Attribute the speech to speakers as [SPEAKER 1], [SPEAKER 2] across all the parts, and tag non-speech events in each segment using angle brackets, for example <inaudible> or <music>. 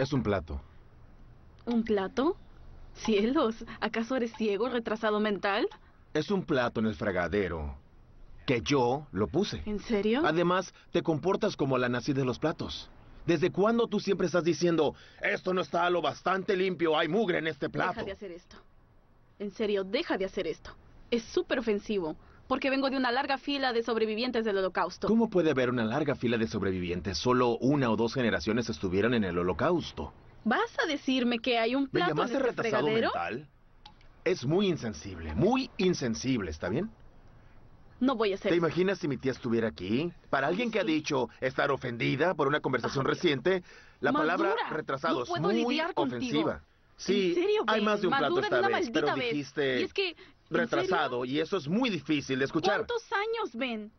[SPEAKER 1] Es un plato.
[SPEAKER 2] ¿Un plato? Cielos, ¿acaso eres ciego, retrasado mental?
[SPEAKER 1] Es un plato en el fregadero. Que yo lo puse.
[SPEAKER 2] ¿En serio?
[SPEAKER 1] Además, te comportas como la nacida de los platos. ¿Desde cuándo tú siempre estás diciendo, esto no está lo bastante limpio, hay mugre en este plato?
[SPEAKER 2] Deja de hacer esto. En serio, deja de hacer esto. Es súper ofensivo, porque vengo de una larga fila de sobrevivientes del holocausto.
[SPEAKER 1] ¿Cómo puede haber una larga fila de sobrevivientes? Solo una o dos generaciones estuvieron en el holocausto.
[SPEAKER 2] ¿Vas a decirme que hay un
[SPEAKER 1] ¿Me
[SPEAKER 2] plato en
[SPEAKER 1] llamaste
[SPEAKER 2] este
[SPEAKER 1] retrasado
[SPEAKER 2] fregadero?
[SPEAKER 1] mental? Es muy insensible, muy insensible, ¿está bien?
[SPEAKER 2] No voy a hacer
[SPEAKER 1] ¿Te imaginas si mi tía estuviera aquí? Para alguien que ha dicho estar ofendida por una conversación
[SPEAKER 2] Ay,
[SPEAKER 1] reciente, la
[SPEAKER 2] Madura.
[SPEAKER 1] palabra retrasado
[SPEAKER 2] No
[SPEAKER 1] es muy
[SPEAKER 2] contigo.
[SPEAKER 1] ofensiva. Sí,
[SPEAKER 2] ¿En serio,
[SPEAKER 1] hay más de un plato esta vez, pero
[SPEAKER 2] vez.
[SPEAKER 1] dijiste
[SPEAKER 2] Y es que, ¿en
[SPEAKER 1] retrasado y eso es muy difícil de escuchar.
[SPEAKER 2] ¿Cuántos años, Ben?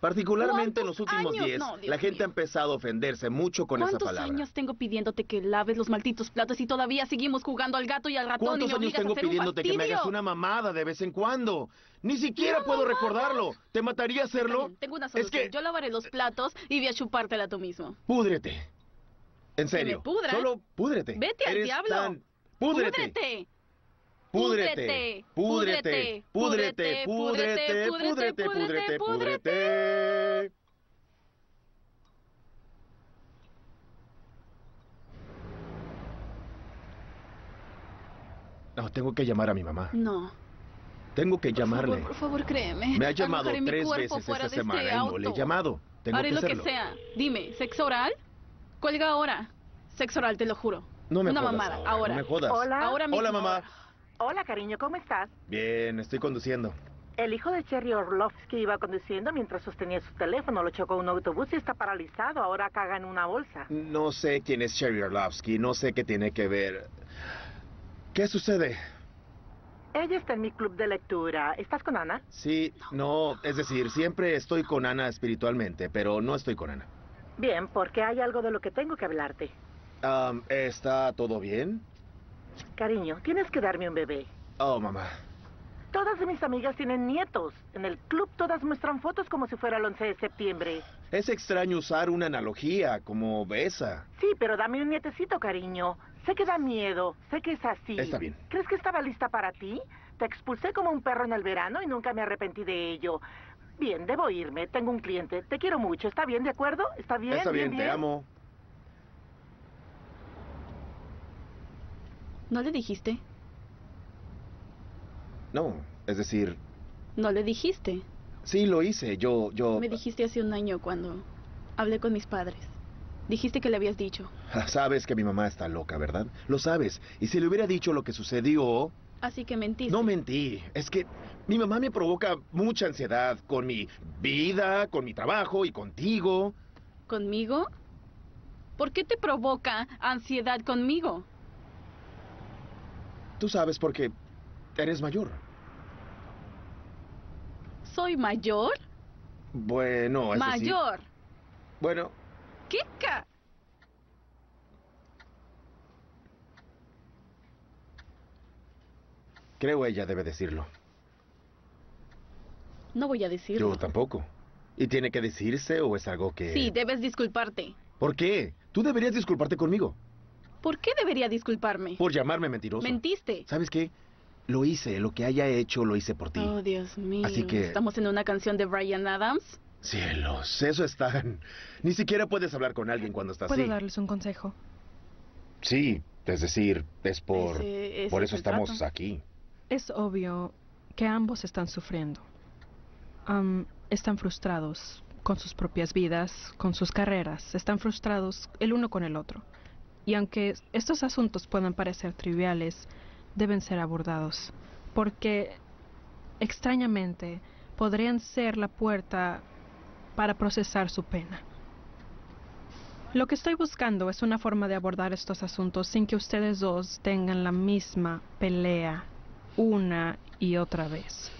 [SPEAKER 1] Particularmente en los
[SPEAKER 2] ¿Cuántos
[SPEAKER 1] últimos
[SPEAKER 2] años?
[SPEAKER 1] 10,
[SPEAKER 2] No, Dios
[SPEAKER 1] la gente
[SPEAKER 2] mío.
[SPEAKER 1] ha empezado a ofenderse mucho con esa
[SPEAKER 2] ¿Cuántos
[SPEAKER 1] palabra.
[SPEAKER 2] años tengo pidiéndote que laves los malditos platos y todavía seguimos jugando al gato y al ratón y
[SPEAKER 1] ¿Cuántos
[SPEAKER 2] me
[SPEAKER 1] años tengo
[SPEAKER 2] a hacer un
[SPEAKER 1] pidiéndote que me hagas una mamada de vez en cuando? Ni siquiera
[SPEAKER 2] ¿Una
[SPEAKER 1] puedo
[SPEAKER 2] mamada?
[SPEAKER 1] recordarlo. ¿Te mataría hacerlo?
[SPEAKER 2] bien, tengo una
[SPEAKER 1] Es
[SPEAKER 2] solución.
[SPEAKER 1] que
[SPEAKER 2] Yo lavaré los platos y voy a chupártela tú mismo.
[SPEAKER 1] púdrete. En serio.
[SPEAKER 2] pudra.
[SPEAKER 1] Solo púdrete.
[SPEAKER 2] Vete al
[SPEAKER 1] Eres
[SPEAKER 2] diablo.
[SPEAKER 1] tan- Púdrete.
[SPEAKER 2] ¡Púdrete!
[SPEAKER 1] Púdrete. Púdrete. Púdrete. Púdrete. Púdrete. Púdrete. Púdrete. No, tengo que llamar a mi mamá.
[SPEAKER 2] No.
[SPEAKER 1] Tengo que
[SPEAKER 2] Por
[SPEAKER 1] llamarle.
[SPEAKER 2] favor, por favor, créeme.
[SPEAKER 1] Me ha llamado tres
[SPEAKER 2] cuerpo
[SPEAKER 1] veces
[SPEAKER 2] fuera
[SPEAKER 1] esta
[SPEAKER 2] de este
[SPEAKER 1] semana y no le he llamado. Tengo
[SPEAKER 2] Haré
[SPEAKER 1] que
[SPEAKER 2] lo
[SPEAKER 1] hacerlo.
[SPEAKER 2] que sea. Dime, ¿sexo oral? Cuelga ahora. Sexo oral, te lo juro.
[SPEAKER 1] No me
[SPEAKER 2] Una
[SPEAKER 1] jodas
[SPEAKER 2] mamada,
[SPEAKER 1] ahora,
[SPEAKER 2] ahora.
[SPEAKER 1] No me jodas.
[SPEAKER 3] Hola.
[SPEAKER 2] Ahora mismo.
[SPEAKER 1] Hola, mamá.
[SPEAKER 3] Hola, cariño, ¿cómo estás?
[SPEAKER 1] Bien, estoy conduciendo.
[SPEAKER 3] El hijo de Cherry Orlovsky iba conduciendo mientras sostenía su teléfono. Lo chocó un autobús y está paralizado. Ahora caga en una bolsa.
[SPEAKER 1] No sé quién es Sherry Orlovsky, no sé qué tiene que ver. ¿Qué sucede?
[SPEAKER 3] Ella está en mi club de lectura. ¿Estás con Ana?
[SPEAKER 1] Sí, no, es decir, siempre estoy con Ana espiritualmente, pero no estoy con Ana.
[SPEAKER 3] Bien, porque hay algo de lo que tengo que hablarte.
[SPEAKER 1] ¿Está todo bien?
[SPEAKER 3] Cariño, tienes que darme un bebé.
[SPEAKER 1] Oh, mamá.
[SPEAKER 3] Todas mis amigas tienen nietos. En el club todas muestran fotos como si fuera el 11 de septiembre.
[SPEAKER 1] Es extraño usar una analogía como esa.
[SPEAKER 3] Sí, pero dame un nietecito, cariño. Sé que da miedo, sé que es así.
[SPEAKER 1] Está bien.
[SPEAKER 3] ¿Crees que estaba lista para ti? Te expulsé como un perro en el verano y nunca me arrepentí de ello. Bien, debo irme. Tengo un cliente. Te quiero mucho. ¿Está bien, de acuerdo? ¿Está bien?
[SPEAKER 1] Está bien, te amo.
[SPEAKER 2] ¿No le dijiste?
[SPEAKER 1] No, es decir,
[SPEAKER 2] No le dijiste.
[SPEAKER 1] sí lo hice, yo, yo...
[SPEAKER 2] Me dijiste hace un año cuando hablé con mis padres. Dijiste que le habías dicho.
[SPEAKER 1] Sabes que mi mamá está loca, ¿verdad? Lo sabes. Y si le hubiera dicho lo que sucedió,
[SPEAKER 2] Así que mentiste.
[SPEAKER 1] No mentí. Es que mi mamá me provoca mucha ansiedad con mi vida, con mi trabajo y contigo.
[SPEAKER 2] ¿Conmigo? ¿Por qué te provoca ansiedad conmigo?
[SPEAKER 1] Tú sabes porque eres mayor.
[SPEAKER 2] ¿Soy mayor?
[SPEAKER 1] Bueno, es
[SPEAKER 2] ¡Mayor!
[SPEAKER 1] bueno,
[SPEAKER 2] ¿Qué ca...
[SPEAKER 1] creo ella debe decirlo.
[SPEAKER 2] No voy a decirlo.
[SPEAKER 1] Yo tampoco. ¿Y tiene que decirse o es algo que...
[SPEAKER 2] Sí, debes disculparte.
[SPEAKER 1] ¿Por qué? Tú deberías disculparte conmigo.
[SPEAKER 2] ¿Por qué debería disculparme?
[SPEAKER 1] Por llamarme mentiroso.
[SPEAKER 2] Mentiste.
[SPEAKER 1] ¿Sabes qué? Lo hice. Lo que haya hecho, lo hice por ti.
[SPEAKER 2] Oh, Dios mío.
[SPEAKER 1] Así que-
[SPEAKER 2] ¿Estamos en una canción de Brian Adams?
[SPEAKER 1] Cielos, eso es tan... Ni siquiera puedes hablar con alguien cuando estás
[SPEAKER 4] ¿Puedo
[SPEAKER 1] así.
[SPEAKER 4] darles un consejo?
[SPEAKER 1] Sí, es decir, es por...
[SPEAKER 2] Ese- ese
[SPEAKER 1] por
[SPEAKER 2] es
[SPEAKER 1] eso estamos
[SPEAKER 2] trato.
[SPEAKER 1] aquí.
[SPEAKER 4] Es obvio que ambos están sufriendo. Están frustrados con sus propias vidas, con sus carreras. Están frustrados el uno con el otro. Y aunque estos asuntos puedan parecer triviales, deben ser abordados. Porque, extrañamente, podrían ser la puerta para procesar su pena. Lo que estoy buscando es una forma de abordar estos asuntos sin que ustedes dos tengan la misma pelea una y otra vez.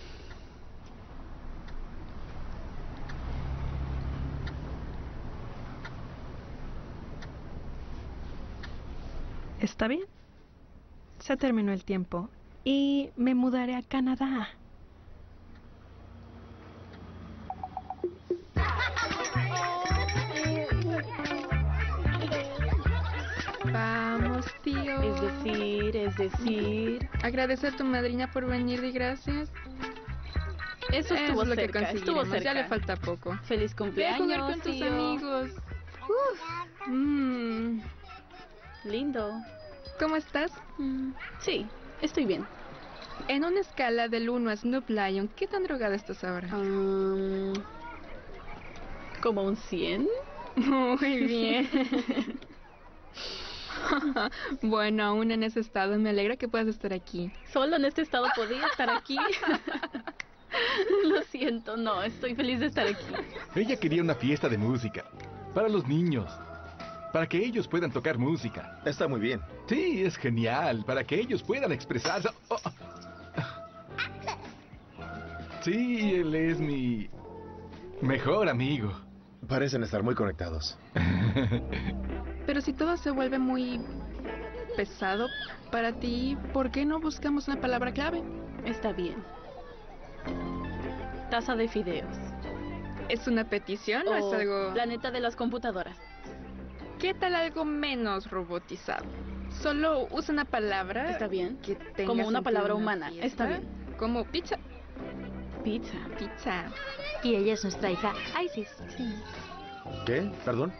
[SPEAKER 4] ¿Está bien? Se terminó el tiempo y me mudaré a Canadá.
[SPEAKER 2] Es decir, es decir...
[SPEAKER 5] Agradece a tu madrina por venir y gracias.
[SPEAKER 2] Eso estuvo
[SPEAKER 5] es lo que
[SPEAKER 2] cerca, estuvo cerca.
[SPEAKER 5] Ya le falta poco.
[SPEAKER 2] Feliz
[SPEAKER 5] Ve a
[SPEAKER 2] cumpleaños,
[SPEAKER 5] jugar con tus
[SPEAKER 2] tío.
[SPEAKER 5] amigos. Uf. Mm.
[SPEAKER 2] Lindo.
[SPEAKER 5] ¿Cómo estás?
[SPEAKER 2] Mm, Sí, estoy bien.
[SPEAKER 5] En una escala del 1 a Snoop Lion, ¿qué tan drogada estás ahora?
[SPEAKER 2] Um, ¿Como un 100?
[SPEAKER 5] Muy bien. <laughs> bueno, aún en ese estado, me alegra que puedas estar aquí.
[SPEAKER 2] Solo en este estado podía estar aquí. <laughs> Lo siento, no, estoy feliz de estar aquí.
[SPEAKER 6] Ella quería una fiesta de música. Para los niños. Para que ellos puedan tocar música.
[SPEAKER 1] Está muy bien.
[SPEAKER 6] Sí, es genial. Para que ellos puedan expresarse. Oh. Sí, él es mi mejor amigo.
[SPEAKER 1] Parecen estar muy conectados. <laughs>
[SPEAKER 5] Pero si todo se vuelve muy pesado para ti, ¿por qué no buscamos una palabra clave?
[SPEAKER 2] Está bien. Taza de fideos.
[SPEAKER 5] ¿Es una petición o,
[SPEAKER 2] O
[SPEAKER 5] es algo...?
[SPEAKER 2] planeta de las computadoras.
[SPEAKER 5] ¿Qué tal algo menos robotizado? Solo usa una palabra
[SPEAKER 2] Está bien.
[SPEAKER 5] que tenga
[SPEAKER 2] Como una palabra
[SPEAKER 5] una
[SPEAKER 2] humana.
[SPEAKER 5] fiesta.
[SPEAKER 2] Está bien.
[SPEAKER 5] Como pizza.
[SPEAKER 2] Pizza.
[SPEAKER 5] Pizza.
[SPEAKER 7] Y ella es nuestra hija Isis.
[SPEAKER 1] ¿Qué? ¿Perdón?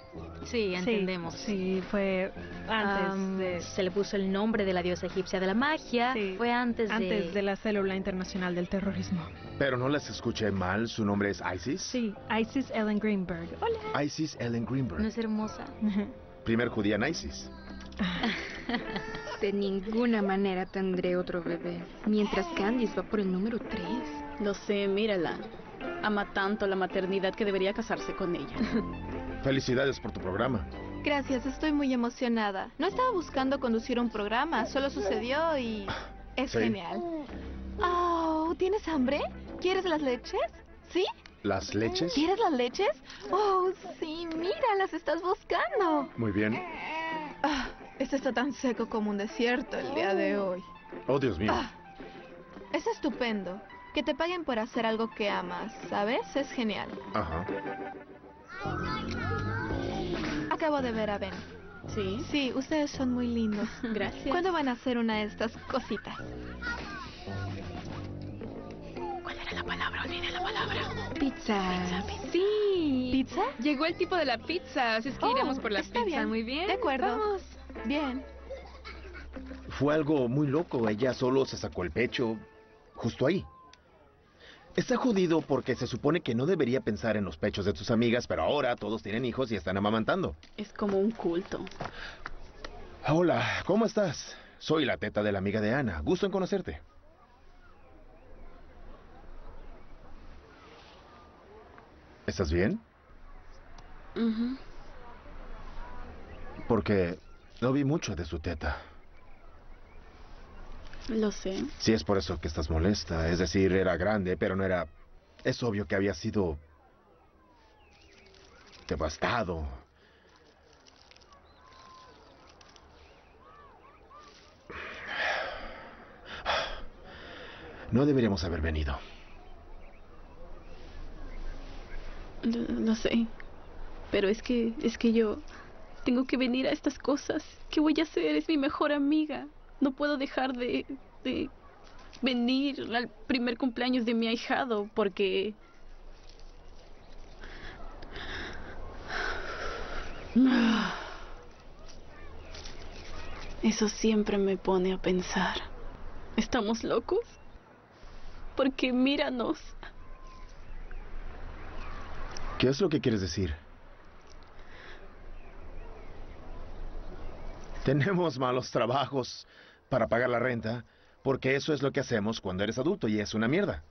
[SPEAKER 7] Sí, entendemos.
[SPEAKER 4] Sí, fue antes de...
[SPEAKER 7] Se le puso el nombre de la diosa egipcia de la magia.
[SPEAKER 4] Sí,
[SPEAKER 7] Fue antes,
[SPEAKER 4] Antes de la célula internacional del terrorismo.
[SPEAKER 1] Pero no les escuché mal. ¿Su nombre es Isis?
[SPEAKER 4] Sí, Isis Ellen Greenberg. Hola.
[SPEAKER 1] Isis Ellen Greenberg.
[SPEAKER 7] ¿No es hermosa?
[SPEAKER 1] Primer judía en Isis. <laughs>
[SPEAKER 5] De ninguna manera tendré otro bebé. Mientras Candice va por el número 3.
[SPEAKER 2] Lo sé, mírala. Ama tanto la maternidad que debería casarse con ella. <laughs>
[SPEAKER 1] Felicidades por tu programa.
[SPEAKER 8] Gracias, estoy muy emocionada. No estaba buscando conducir un programa, solo sucedió y <laughs> es
[SPEAKER 1] Sí.
[SPEAKER 8] genial. Oh, ¿tienes hambre? ¿Quieres las leches? ¿Sí?
[SPEAKER 1] ¿Las leches?
[SPEAKER 8] ¿Quieres las leches? Oh, sí, mira, las estás buscando.
[SPEAKER 1] Muy bien.
[SPEAKER 8] Ah, este está tan seco como un desierto el día de hoy.
[SPEAKER 1] Oh, Dios mío.
[SPEAKER 8] Ah, es estupendo. Que te paguen por hacer algo que amas, ¿sabes? Es genial.
[SPEAKER 1] Ajá.
[SPEAKER 8] Acabo de ver a Ben.
[SPEAKER 2] ¿Sí?
[SPEAKER 8] Sí, ustedes son muy lindos. <laughs>
[SPEAKER 2] Gracias.
[SPEAKER 8] ¿Cuándo van a hacer una de estas cositas?
[SPEAKER 2] ¿Cuál era la palabra? Olvidé la palabra.
[SPEAKER 5] Pizza. Sí.
[SPEAKER 8] ¿Pizza?
[SPEAKER 5] Llegó el tipo de la pizza, así es que
[SPEAKER 8] Oh,
[SPEAKER 5] iremos por la
[SPEAKER 8] está
[SPEAKER 5] pizza.
[SPEAKER 8] bien.
[SPEAKER 5] Muy bien.
[SPEAKER 8] De acuerdo.
[SPEAKER 5] Vamos.
[SPEAKER 8] Bien.
[SPEAKER 1] Fue algo muy loco. Ella solo se sacó el pecho justo ahí. Está jodido porque se supone que no debería pensar en los pechos de tus amigas, pero ahora todos tienen hijos y están amamantando.
[SPEAKER 2] Es como un culto.
[SPEAKER 1] Hola, ¿cómo estás? Soy la teta de la amiga de Ana. Gusto en conocerte. ¿Estás bien? Porque no vi mucho de su teta.
[SPEAKER 2] Lo sé.
[SPEAKER 1] Si es por eso que estás molesta. Es decir, era grande, pero no era... Es obvio que había sido... devastado. No deberíamos haber venido.
[SPEAKER 2] Lo, lo sé. Pero es que, es que yo tengo que venir a estas cosas. ¿Qué voy a hacer? Es mi mejor amiga. No puedo dejar de, de venir al primer cumpleaños de mi ahijado porque... Eso siempre me pone a pensar. ¿Estamos locos? Porque míranos.
[SPEAKER 1] ¿Qué es lo que quieres decir? Tenemos malos trabajos para pagar la renta, porque eso es lo que hacemos cuando eres adulto y es una mierda.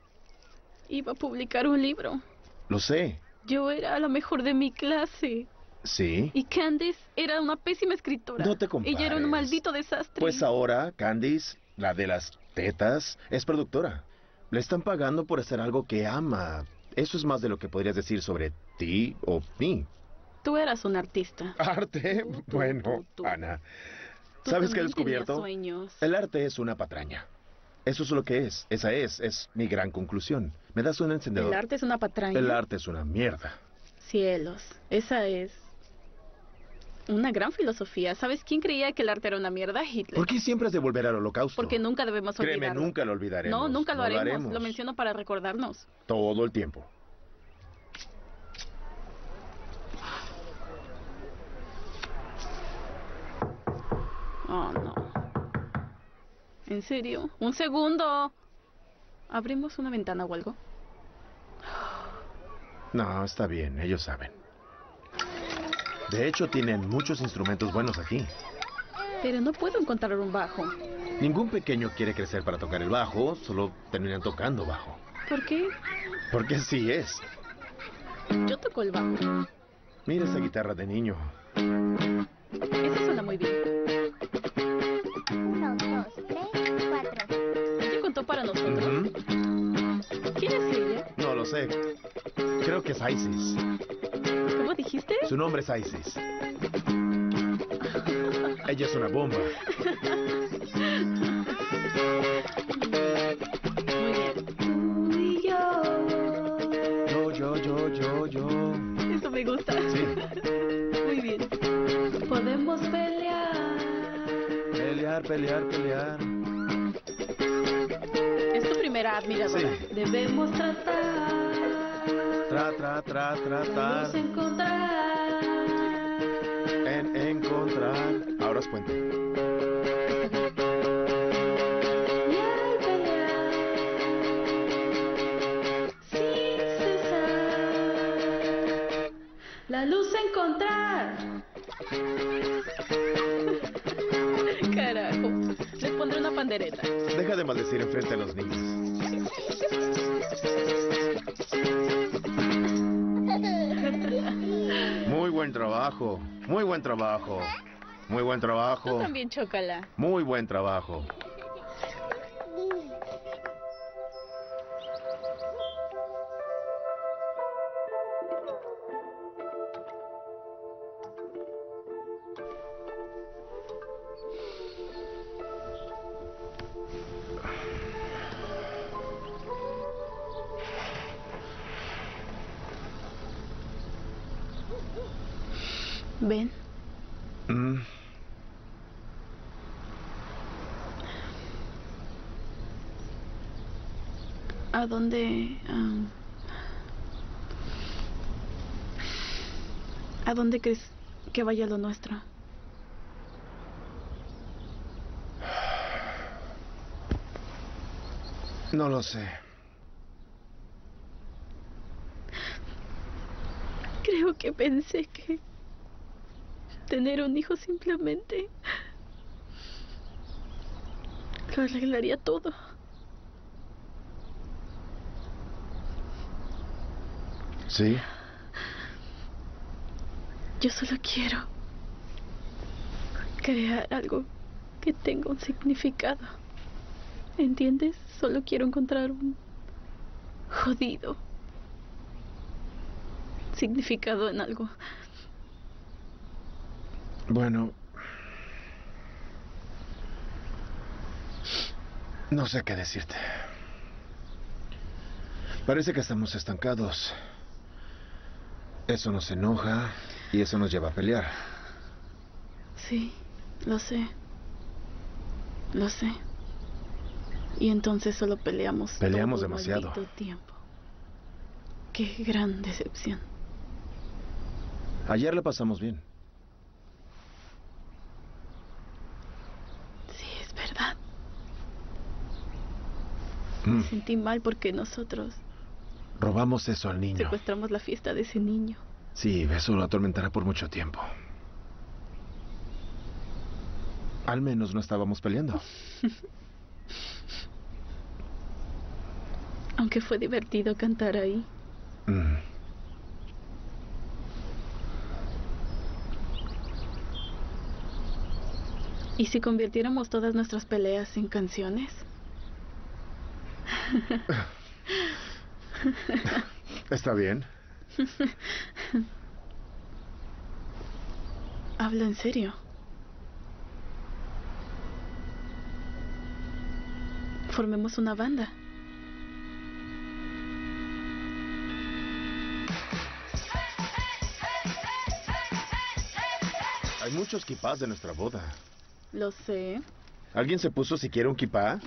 [SPEAKER 2] Iba a publicar un libro.
[SPEAKER 1] Lo sé.
[SPEAKER 2] Yo era la mejor de mi clase.
[SPEAKER 1] Sí.
[SPEAKER 2] Y Candice era una pésima escritora.
[SPEAKER 1] No te
[SPEAKER 2] Ella era un
[SPEAKER 1] compares.
[SPEAKER 2] maldito desastre.
[SPEAKER 1] Pues ahora, Candice, la de las tetas, es productora. Le están pagando por hacer algo que ama. Eso es más de lo que podrías decir sobre ti o mí.
[SPEAKER 2] Tú eras un artista.
[SPEAKER 1] ¿Arte?
[SPEAKER 2] Tú, tú,
[SPEAKER 1] Bueno,
[SPEAKER 2] tú.
[SPEAKER 1] Ana.
[SPEAKER 2] Tú
[SPEAKER 1] ¿Sabes qué he descubierto? El arte es una patraña. Eso es lo que es. Esa es. Es mi gran conclusión. ¿Me das un encendedor?
[SPEAKER 2] El arte es una patraña.
[SPEAKER 1] El arte es una mierda.
[SPEAKER 2] Cielos. Esa es Una gran filosofía. ¿Sabes quién creía que el arte era una mierda? Hitler.
[SPEAKER 1] ¿Por qué siempre has de volver al holocausto?
[SPEAKER 2] Porque nunca debemos
[SPEAKER 1] Créeme,
[SPEAKER 2] olvidarlo.
[SPEAKER 1] nunca lo olvidaremos.
[SPEAKER 2] No, nunca lo
[SPEAKER 1] No
[SPEAKER 2] haremos. Lo menciono para recordarnos.
[SPEAKER 1] Todo el tiempo.
[SPEAKER 2] Oh, no. ¿En serio? Un segundo. ¿Abrimos una ventana o algo?
[SPEAKER 1] No, está bien, ellos saben. De hecho, tienen muchos instrumentos buenos aquí.
[SPEAKER 2] Pero no puedo encontrar un bajo.
[SPEAKER 1] Ningún pequeño quiere crecer para tocar el bajo, solo terminan tocando bajo.
[SPEAKER 2] ¿Por qué?
[SPEAKER 1] Porque así es.
[SPEAKER 2] Yo toco el bajo.
[SPEAKER 1] Mira esa guitarra de niño.
[SPEAKER 2] Eso suena muy bien.
[SPEAKER 1] Sé. Creo que es Isis.
[SPEAKER 2] ¿Cómo dijiste?
[SPEAKER 1] Su nombre es Isis. Ella es una bomba.
[SPEAKER 2] Muy bien. Tú y yo.
[SPEAKER 1] Yo, yo, yo, yo, yo.
[SPEAKER 2] Eso me gusta.
[SPEAKER 1] Sí.
[SPEAKER 2] Muy bien. Podemos pelear.
[SPEAKER 1] Pelear, pelear, pelear.
[SPEAKER 2] Admiradora.
[SPEAKER 1] Sí.
[SPEAKER 2] Debemos tratar.
[SPEAKER 1] Tra, tra, tra, tratar.
[SPEAKER 2] Debemos encontrar.
[SPEAKER 1] En encontrar. Ahora es puente.
[SPEAKER 2] Y al pelear. Sin cesar. La luz encontrar. <laughs> Carajo. Les pondré una pandereta.
[SPEAKER 1] Deja de maldecir enfrente a los niños. Buen trabajo. Muy buen trabajo. Muy buen
[SPEAKER 2] Tú
[SPEAKER 1] trabajo.
[SPEAKER 2] también chócala.
[SPEAKER 1] Muy buen trabajo.
[SPEAKER 2] ¿A dónde... ¿A dónde crees que vaya lo nuestro?
[SPEAKER 1] no lo sé.
[SPEAKER 2] Creo que pensé que tener un hijo simplemente lo arreglaría todo.
[SPEAKER 1] ¿Sí?
[SPEAKER 2] Yo solo quiero crear algo que tenga un significado. ¿Entiendes? Solo quiero encontrar un jodido significado en algo.
[SPEAKER 1] Bueno. No sé qué decirte. Parece que estamos estancados. Eso nos enoja y eso nos lleva a pelear.
[SPEAKER 2] Sí, lo sé. Lo sé. Y entonces solo peleamos.
[SPEAKER 1] Peleamos
[SPEAKER 2] todo
[SPEAKER 1] demasiado.
[SPEAKER 2] tiempo. Qué gran decepción.
[SPEAKER 1] Ayer la pasamos bien.
[SPEAKER 2] Sí, es verdad.
[SPEAKER 1] Mm,
[SPEAKER 2] Me sentí mal porque nosotros
[SPEAKER 1] Robamos eso al niño.
[SPEAKER 2] secuestramos la fiesta de ese niño.
[SPEAKER 1] Sí, eso lo atormentará por mucho tiempo. Al menos no estábamos peleando. <laughs>
[SPEAKER 2] Aunque fue divertido cantar ahí.
[SPEAKER 1] Mm.
[SPEAKER 2] ¿Y si convirtiéramos todas nuestras peleas en canciones? <laughs> <laughs>
[SPEAKER 1] Está bien.
[SPEAKER 2] Hablo en serio. Formemos una banda.
[SPEAKER 1] Hay muchos kipás de nuestra boda.
[SPEAKER 2] Lo sé.
[SPEAKER 1] ¿Alguien se puso siquiera un kipá?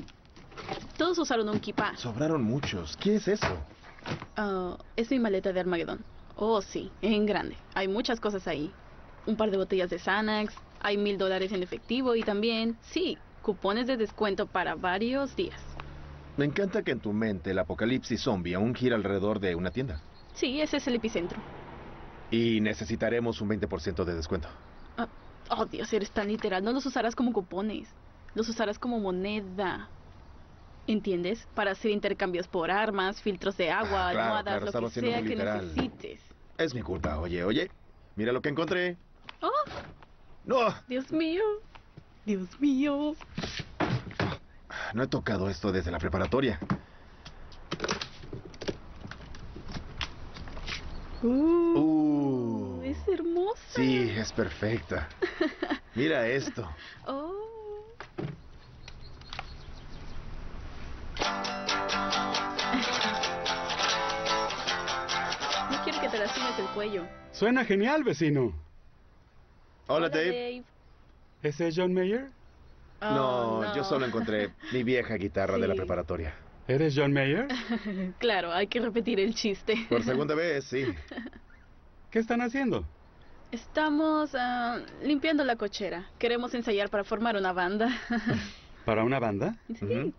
[SPEAKER 2] Todos usaron un kipá.
[SPEAKER 1] Sobraron muchos. ¿Qué es eso?
[SPEAKER 2] Ah, es mi maleta de Armagedón. Oh, sí, en grande. Hay muchas cosas ahí. Un par de botellas de Xanax, hay mil dólares en efectivo y también, sí, cupones de descuento para varios días.
[SPEAKER 1] Me encanta que en tu mente el apocalipsis zombie aún gira alrededor de una tienda.
[SPEAKER 2] Sí, ese es el epicentro.
[SPEAKER 1] Y necesitaremos un 20% de descuento.
[SPEAKER 2] Ah, oh, Dios, eres tan literal. No los usarás como cupones. Los usarás como moneda. ¿Entiendes? Para hacer intercambios por armas, filtros de agua,
[SPEAKER 1] Ah, claro,
[SPEAKER 2] almohadas,
[SPEAKER 1] claro,
[SPEAKER 2] lo que sea que
[SPEAKER 1] literal.
[SPEAKER 2] necesites.
[SPEAKER 1] Es mi culpa. Oye, oye. Mira lo que encontré.
[SPEAKER 2] Oh,
[SPEAKER 1] No,
[SPEAKER 2] Dios mío. Dios mío.
[SPEAKER 1] no he tocado esto desde la preparatoria.
[SPEAKER 2] Uh,
[SPEAKER 1] Uh,
[SPEAKER 2] es hermosa.
[SPEAKER 1] sí, es perfecta. Mira esto. <laughs>
[SPEAKER 2] Oh. Cuello.
[SPEAKER 9] Suena genial, vecino.
[SPEAKER 1] Hola, Dave.
[SPEAKER 9] ¿Ese es John Mayer?
[SPEAKER 2] Oh,
[SPEAKER 1] no, yo solo encontré <laughs> mi vieja guitarra de la
[SPEAKER 2] Sí.
[SPEAKER 1] preparatoria.
[SPEAKER 9] ¿Eres John Mayer? <laughs>
[SPEAKER 2] Claro, hay que repetir el chiste.
[SPEAKER 1] Por segunda <laughs> vez, sí.
[SPEAKER 9] ¿Qué están haciendo?
[SPEAKER 2] Estamos ah, limpiando la cochera. Queremos ensayar para formar una banda.
[SPEAKER 9] ¿Para una banda?
[SPEAKER 1] Ujú.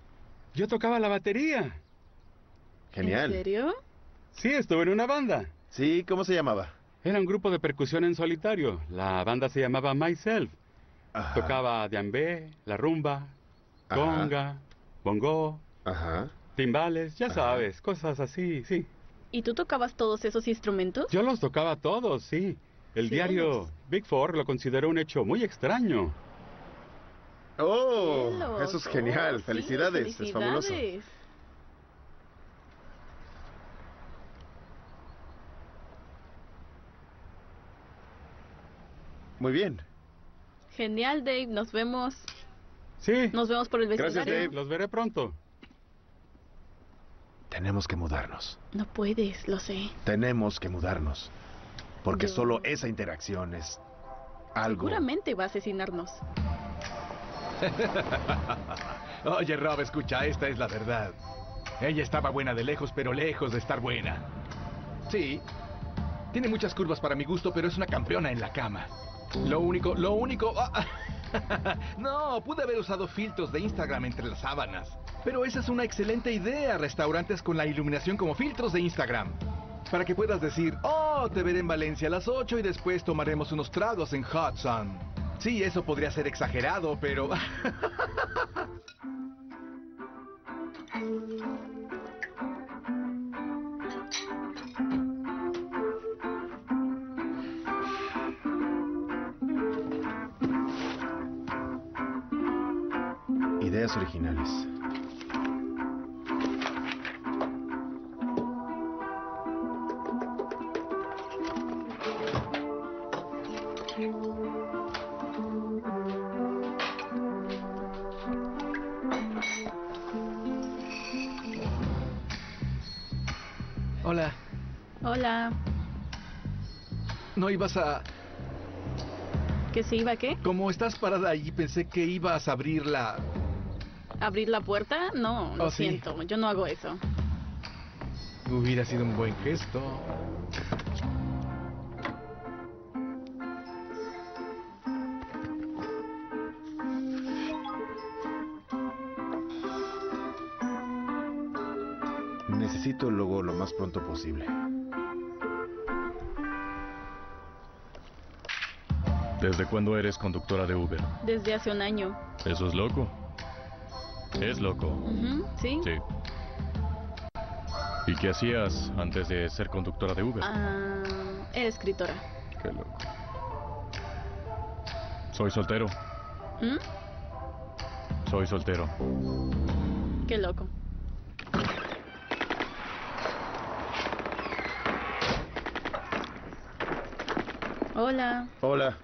[SPEAKER 9] Yo tocaba la batería.
[SPEAKER 1] Genial.
[SPEAKER 2] ¿En serio?
[SPEAKER 9] Sí, estuve en una banda.
[SPEAKER 1] Sí, ¿cómo se llamaba?
[SPEAKER 9] Era un grupo de percusión en solitario. La banda se llamaba Myself.
[SPEAKER 1] Ajá.
[SPEAKER 9] Tocaba diambé, la rumba,
[SPEAKER 1] Ajá.
[SPEAKER 9] conga, bongo,
[SPEAKER 1] Ajá.
[SPEAKER 9] timbales, ya
[SPEAKER 1] Ajá.
[SPEAKER 9] sabes, cosas así, sí.
[SPEAKER 2] ¿Y tú tocabas todos esos instrumentos?
[SPEAKER 9] Yo los tocaba todos, sí. El
[SPEAKER 2] Sí.
[SPEAKER 9] diario Big Four lo consideró un hecho muy extraño.
[SPEAKER 1] Oh,
[SPEAKER 2] Cielos.
[SPEAKER 1] eso es genial.
[SPEAKER 2] Oh, sí,
[SPEAKER 1] felicidades. Es fabuloso. Muy bien.
[SPEAKER 2] Genial, Dave. Nos vemos.
[SPEAKER 9] Sí,
[SPEAKER 2] Nos vemos por el
[SPEAKER 1] Gracias,
[SPEAKER 2] vecindario.
[SPEAKER 1] Dave.
[SPEAKER 9] los veré pronto.
[SPEAKER 1] Tenemos que mudarnos.
[SPEAKER 2] No puedes, lo sé.
[SPEAKER 1] Tenemos que mudarnos. Porque
[SPEAKER 2] Yo-
[SPEAKER 1] solo esa interacción es algo.
[SPEAKER 2] Seguramente va a asesinarnos. <laughs>
[SPEAKER 6] Oye, Rob, escucha, esta es la verdad. Ella estaba buena de lejos, pero lejos de estar buena. Sí. Tiene muchas curvas para mi gusto, pero es una campeona en la cama. Lo único, lo único... ah, <laughs> no, pude haber usado filtros de Instagram entre las sábanas. Pero esa es una excelente idea, restaurantes con la iluminación como filtros de Instagram. Para que puedas decir, oh, te veré en Valencia a las 8 y después tomaremos unos tragos en Hudson. Sí, eso podría ser exagerado, pero... <laughs> <laughs>
[SPEAKER 1] Ideas originales.
[SPEAKER 6] Hola,
[SPEAKER 2] Hola.
[SPEAKER 6] ¿no ibas a...
[SPEAKER 2] ¿Que se iba a qué?
[SPEAKER 6] Como estás parada ahí, pensé que ibas a abrir la...
[SPEAKER 2] ¿Abrir la puerta? No, lo
[SPEAKER 6] Oh, sí.
[SPEAKER 2] siento. Yo no hago eso.
[SPEAKER 6] Hubiera sido un buen gesto.
[SPEAKER 1] Necesito el logo lo más pronto posible.
[SPEAKER 10] ¿Desde cuándo eres conductora de Uber?
[SPEAKER 2] Desde hace un año.
[SPEAKER 10] Eso es loco. Es loco.
[SPEAKER 2] ¿Sí?
[SPEAKER 10] Sí. ¿Y qué hacías antes de ser conductora de Uber?
[SPEAKER 2] Ah, era escritora.
[SPEAKER 10] Qué loco. Soy soltero.
[SPEAKER 2] ¿Mm?
[SPEAKER 10] Soy soltero.
[SPEAKER 2] Qué loco. Hola.
[SPEAKER 1] Hola.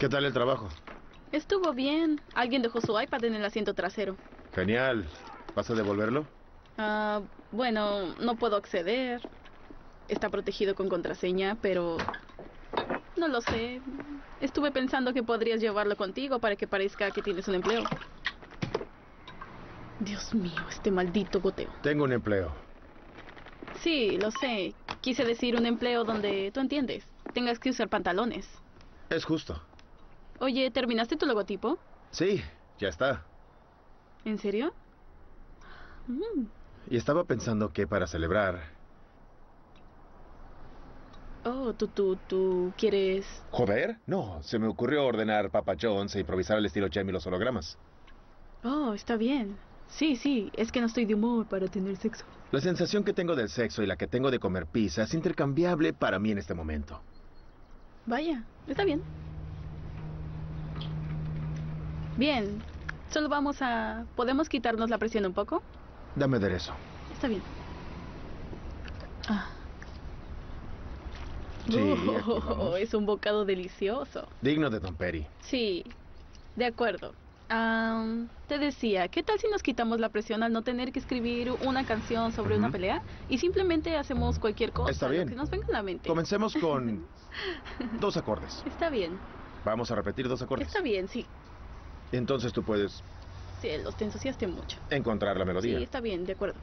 [SPEAKER 1] ¿Qué tal el trabajo?
[SPEAKER 2] Estuvo bien. Alguien dejó su iPad en el asiento trasero.
[SPEAKER 1] Genial. ¿Vas a devolverlo?
[SPEAKER 2] Ah, bueno, no puedo acceder. Está protegido con contraseña, pero No lo sé. Estuve pensando que podrías llevarlo contigo para que parezca que tienes un empleo. Dios mío, este maldito goteo.
[SPEAKER 1] Tengo un empleo.
[SPEAKER 2] Sí, lo sé. Quise decir un empleo donde, tú entiendes, tengas que usar pantalones.
[SPEAKER 1] Es justo.
[SPEAKER 2] Oye, ¿terminaste tu logotipo?
[SPEAKER 1] Sí, ya está.
[SPEAKER 2] ¿En serio? Mm,
[SPEAKER 1] Y estaba pensando que para celebrar...
[SPEAKER 2] Oh, tú, tú, tú quieres...
[SPEAKER 1] ¿Joder? No, se me ocurrió ordenar Papa John's e improvisar al estilo Jamie los hologramas.
[SPEAKER 2] Oh, está bien. Sí, sí, es que no estoy de humor para tener sexo.
[SPEAKER 1] La sensación que tengo del sexo y la que tengo de comer pizza es intercambiable para mí en este momento.
[SPEAKER 2] Vaya, está bien. Bien, solo vamos a... ¿Podemos quitarnos la presión un poco?
[SPEAKER 1] Dame de eso.
[SPEAKER 2] Está bien. Ah.
[SPEAKER 1] Sí, <laughs>
[SPEAKER 2] Oh, es un bocado delicioso.
[SPEAKER 1] Digno de Don Perry.
[SPEAKER 2] Sí, de acuerdo. Te decía, ¿qué tal si nos quitamos la presión al no tener que escribir una canción sobre una pelea y simplemente hacemos cualquier cosa?
[SPEAKER 1] Está
[SPEAKER 2] lo
[SPEAKER 1] bien.
[SPEAKER 2] que nos venga a la mente.
[SPEAKER 1] Comencemos con <laughs> dos acordes.
[SPEAKER 2] Está bien,
[SPEAKER 1] Vamos a repetir dos acordes.
[SPEAKER 2] está bien, sí.
[SPEAKER 1] Entonces tú puedes
[SPEAKER 2] Sí, los te ensuciaste mucho.
[SPEAKER 1] encontrar la melodía.
[SPEAKER 2] Sí, está bien, de acuerdo.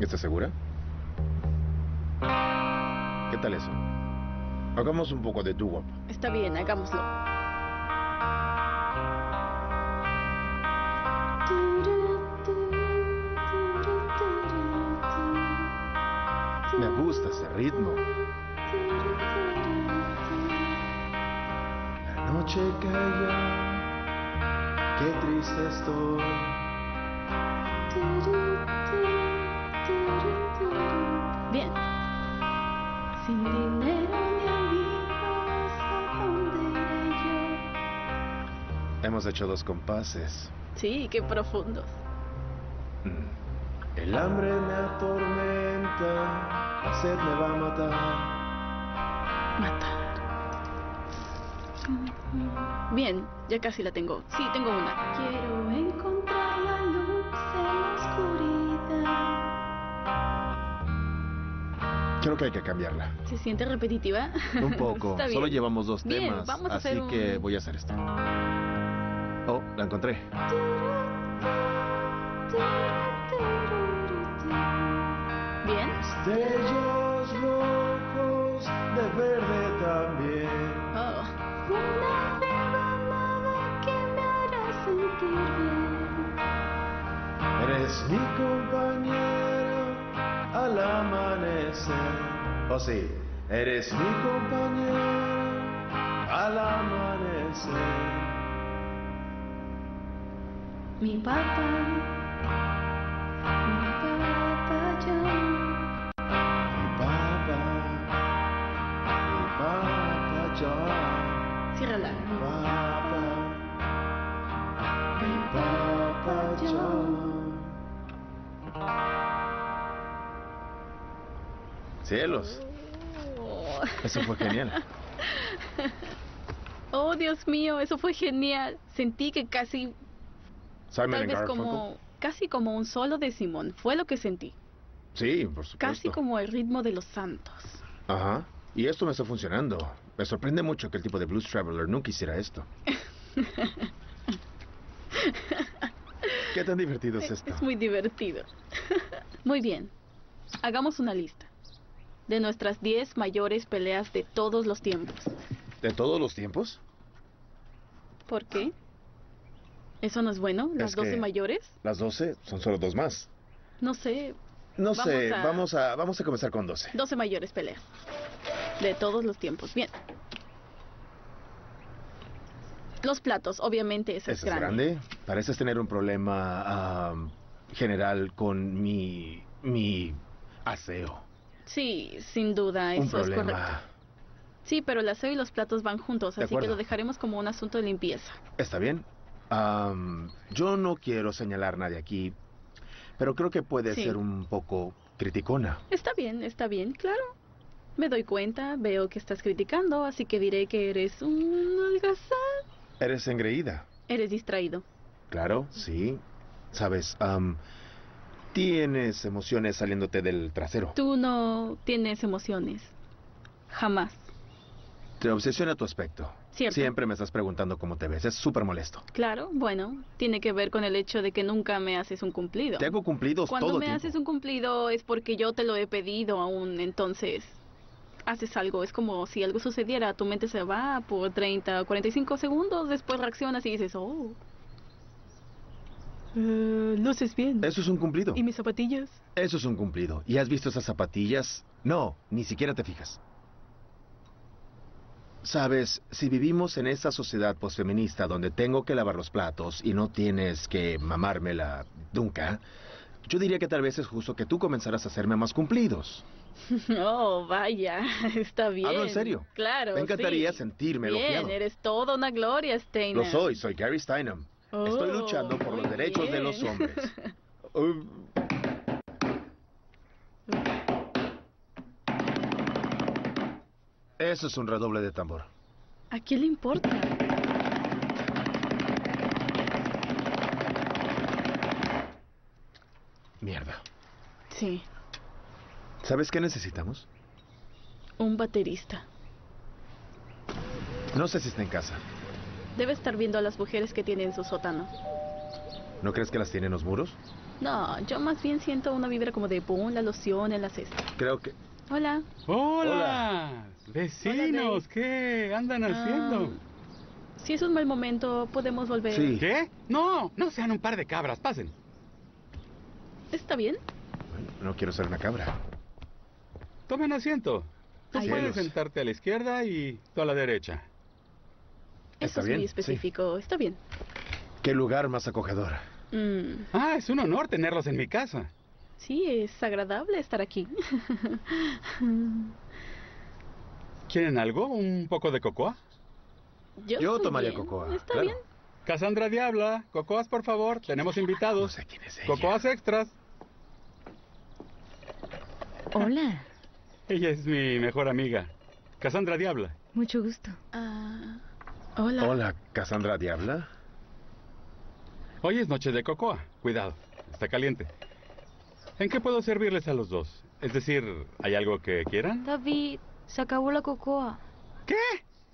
[SPEAKER 1] ¿Estás segura? ¿Qué tal eso? Hagamos un poco de doo-wop.
[SPEAKER 2] Está bien, hagámoslo.
[SPEAKER 1] Me gusta ese ritmo. La noche cayó, qué triste estoy.
[SPEAKER 2] Bien.
[SPEAKER 11] Sin dinero ni amigos, ¿a dónde iré
[SPEAKER 1] Hemos hecho dos compases.
[SPEAKER 2] Sí, qué profundos.
[SPEAKER 1] El hambre me atormenta, la sed me va a matar.
[SPEAKER 2] Matar. Bien, ya casi la tengo. Sí, tengo una.
[SPEAKER 11] Quiero encontrar la luz en la oscuridad.
[SPEAKER 1] Creo que hay que cambiarla.
[SPEAKER 2] ¿Se siente repetitiva?
[SPEAKER 1] Un <laughs> poco.
[SPEAKER 2] Está bien.
[SPEAKER 1] Solo llevamos dos
[SPEAKER 2] Bien,
[SPEAKER 1] temas.
[SPEAKER 2] vamos a
[SPEAKER 1] así
[SPEAKER 2] hacer un-
[SPEAKER 1] que voy a hacer esto. Oh, la encontré.
[SPEAKER 2] Bien.
[SPEAKER 1] Destellos rojos de verde también. Eres mi compañero al amanecer. Oh sí, eres mi compañero al amanecer.
[SPEAKER 11] Mi papá,
[SPEAKER 1] Cielos,
[SPEAKER 2] Oh.
[SPEAKER 1] eso fue genial. <laughs>
[SPEAKER 2] Oh, Dios mío, eso fue genial. Sentí que casi,
[SPEAKER 1] Simon
[SPEAKER 2] tal vez como, casi como un solo de Simón. Fue lo que sentí.
[SPEAKER 1] Sí, por supuesto.
[SPEAKER 2] Casi como el ritmo de los santos.
[SPEAKER 1] Ajá. Y esto me está funcionando. Me sorprende mucho que el tipo de Blues Traveler nunca hiciera esto. <laughs> ¿Qué tan divertido es esto?
[SPEAKER 2] Es muy divertido. <laughs> Muy bien. Hagamos una lista de nuestras 10 mayores peleas de todos los tiempos.
[SPEAKER 1] ¿De todos los tiempos?
[SPEAKER 2] ¿Por qué? ¿Eso no es bueno? ¿Las
[SPEAKER 1] Es
[SPEAKER 2] 12
[SPEAKER 1] que-
[SPEAKER 2] mayores?
[SPEAKER 1] Las 12 son solo dos más.
[SPEAKER 2] No sé.
[SPEAKER 1] No
[SPEAKER 2] Vamos
[SPEAKER 1] sé,
[SPEAKER 2] a-
[SPEAKER 1] vamos a vamos a comenzar con 12.
[SPEAKER 2] 12 mayores peleas. De todos los tiempos. Bien. Los platos, obviamente, ese es
[SPEAKER 1] ¿Ese es
[SPEAKER 2] grande.
[SPEAKER 1] grande? Pareces tener un problema am, general con mi mi aseo.
[SPEAKER 2] Sí, sin duda,
[SPEAKER 1] un
[SPEAKER 2] eso es correcto. Sí, pero el aseo y los platos van juntos, así que lo dejaremos como un asunto de limpieza.
[SPEAKER 1] Está bien. Yo no quiero señalar a nadie aquí, pero creo que puede
[SPEAKER 2] Sí.
[SPEAKER 1] ser un poco criticona.
[SPEAKER 2] Está bien, está bien, claro. Me doy cuenta, veo que estás criticando, así que diré que eres un holgazán.
[SPEAKER 1] Eres engreída.
[SPEAKER 2] Eres distraído.
[SPEAKER 1] Claro, sí. Sabes, am, tienes emociones saliéndote del trasero.
[SPEAKER 2] Tú no tienes emociones. Jamás.
[SPEAKER 1] Te obsesiona tu aspecto.
[SPEAKER 2] Cierto.
[SPEAKER 1] Siempre me estás preguntando cómo te ves. Es súper molesto.
[SPEAKER 2] Claro, bueno, tiene que ver con el hecho de que nunca me haces un cumplido.
[SPEAKER 1] Te hago cumplidos
[SPEAKER 2] Cuando
[SPEAKER 1] todo
[SPEAKER 2] me
[SPEAKER 1] tiempo.
[SPEAKER 2] haces un cumplido es porque yo te lo he pedido aún, entonces haces algo. Es como si algo sucediera, tu mente se va por 30 o 45 segundos, después reaccionas y dices, oh. Eh, luces bien.
[SPEAKER 1] Eso es un cumplido.
[SPEAKER 2] ¿Y mis zapatillas?
[SPEAKER 1] Eso es un cumplido. ¿Y has visto esas zapatillas? No, ni siquiera te fijas. Sabes, si vivimos en esta sociedad posfeminista donde tengo que lavar los platos y no tienes que mamármela nunca, yo diría que tal vez es justo que tú comenzaras a hacerme más cumplidos. <laughs>
[SPEAKER 2] Oh, vaya, <laughs> está bien.
[SPEAKER 1] Hablo en serio.
[SPEAKER 2] Claro.
[SPEAKER 1] Me encantaría
[SPEAKER 2] sí.
[SPEAKER 1] sentirme
[SPEAKER 2] Bien,
[SPEAKER 1] elogiado.
[SPEAKER 2] eres toda una gloria, Steiner.
[SPEAKER 1] Lo soy, soy Gary Steinem. Estoy
[SPEAKER 2] Oh,
[SPEAKER 1] luchando por los
[SPEAKER 2] muy
[SPEAKER 1] derechos de los hombres. Uh, <laughs> Eso es un redoble de tambor.
[SPEAKER 2] ¿A quién le importa?
[SPEAKER 1] Mierda.
[SPEAKER 2] Sí,
[SPEAKER 1] ¿Sabes qué necesitamos?
[SPEAKER 2] un baterista.
[SPEAKER 1] No sé si está en casa.
[SPEAKER 2] Debe estar viendo a las mujeres que tiene en su sótano.
[SPEAKER 1] ¿No crees que las tiene en los muros?
[SPEAKER 2] No, yo más bien siento una vibra como de pon la loción en la cesta.
[SPEAKER 1] Creo que...
[SPEAKER 2] Hola.
[SPEAKER 9] Hola. Vecinos, ¿qué andan haciendo?
[SPEAKER 2] Ah, si es un mal momento, podemos volver.
[SPEAKER 9] ¿Qué? No, no sean un par de cabras, pasen.
[SPEAKER 2] ¿Está bien?
[SPEAKER 1] No quiero ser una cabra.
[SPEAKER 9] Tomen asiento. Tú
[SPEAKER 2] Ay,
[SPEAKER 9] puedes sentarte a la izquierda y tú a la derecha.
[SPEAKER 2] Eso es muy específico. Está bien.
[SPEAKER 1] ¿Qué lugar más acogedor?
[SPEAKER 2] Mm,
[SPEAKER 9] Ah, es un honor tenerlos en mi casa.
[SPEAKER 2] sí, es agradable estar aquí. <laughs>
[SPEAKER 9] ¿Quieren algo? ¿Un poco de cocoa?
[SPEAKER 2] Yo,
[SPEAKER 1] tomaría
[SPEAKER 2] bien.
[SPEAKER 1] cocoa,
[SPEAKER 2] Está
[SPEAKER 1] claro.
[SPEAKER 2] bien.
[SPEAKER 9] Cassandra Diabla, cocoas por favor, tenemos invitados.
[SPEAKER 1] No sé quién es ella.
[SPEAKER 9] Cocoas extras.
[SPEAKER 12] Hola, <laughs>
[SPEAKER 9] Ella es mi mejor amiga. Cassandra Diabla.
[SPEAKER 12] mucho gusto.
[SPEAKER 2] Ah, hola.
[SPEAKER 1] Hola, Cassandra Diabla.
[SPEAKER 9] Hoy es noche de cocoa. Cuidado, está caliente. ¿En qué puedo servirles a los dos? Es decir, ¿hay algo que quieran?
[SPEAKER 12] David, se acabó la cocoa.
[SPEAKER 9] ¿Qué?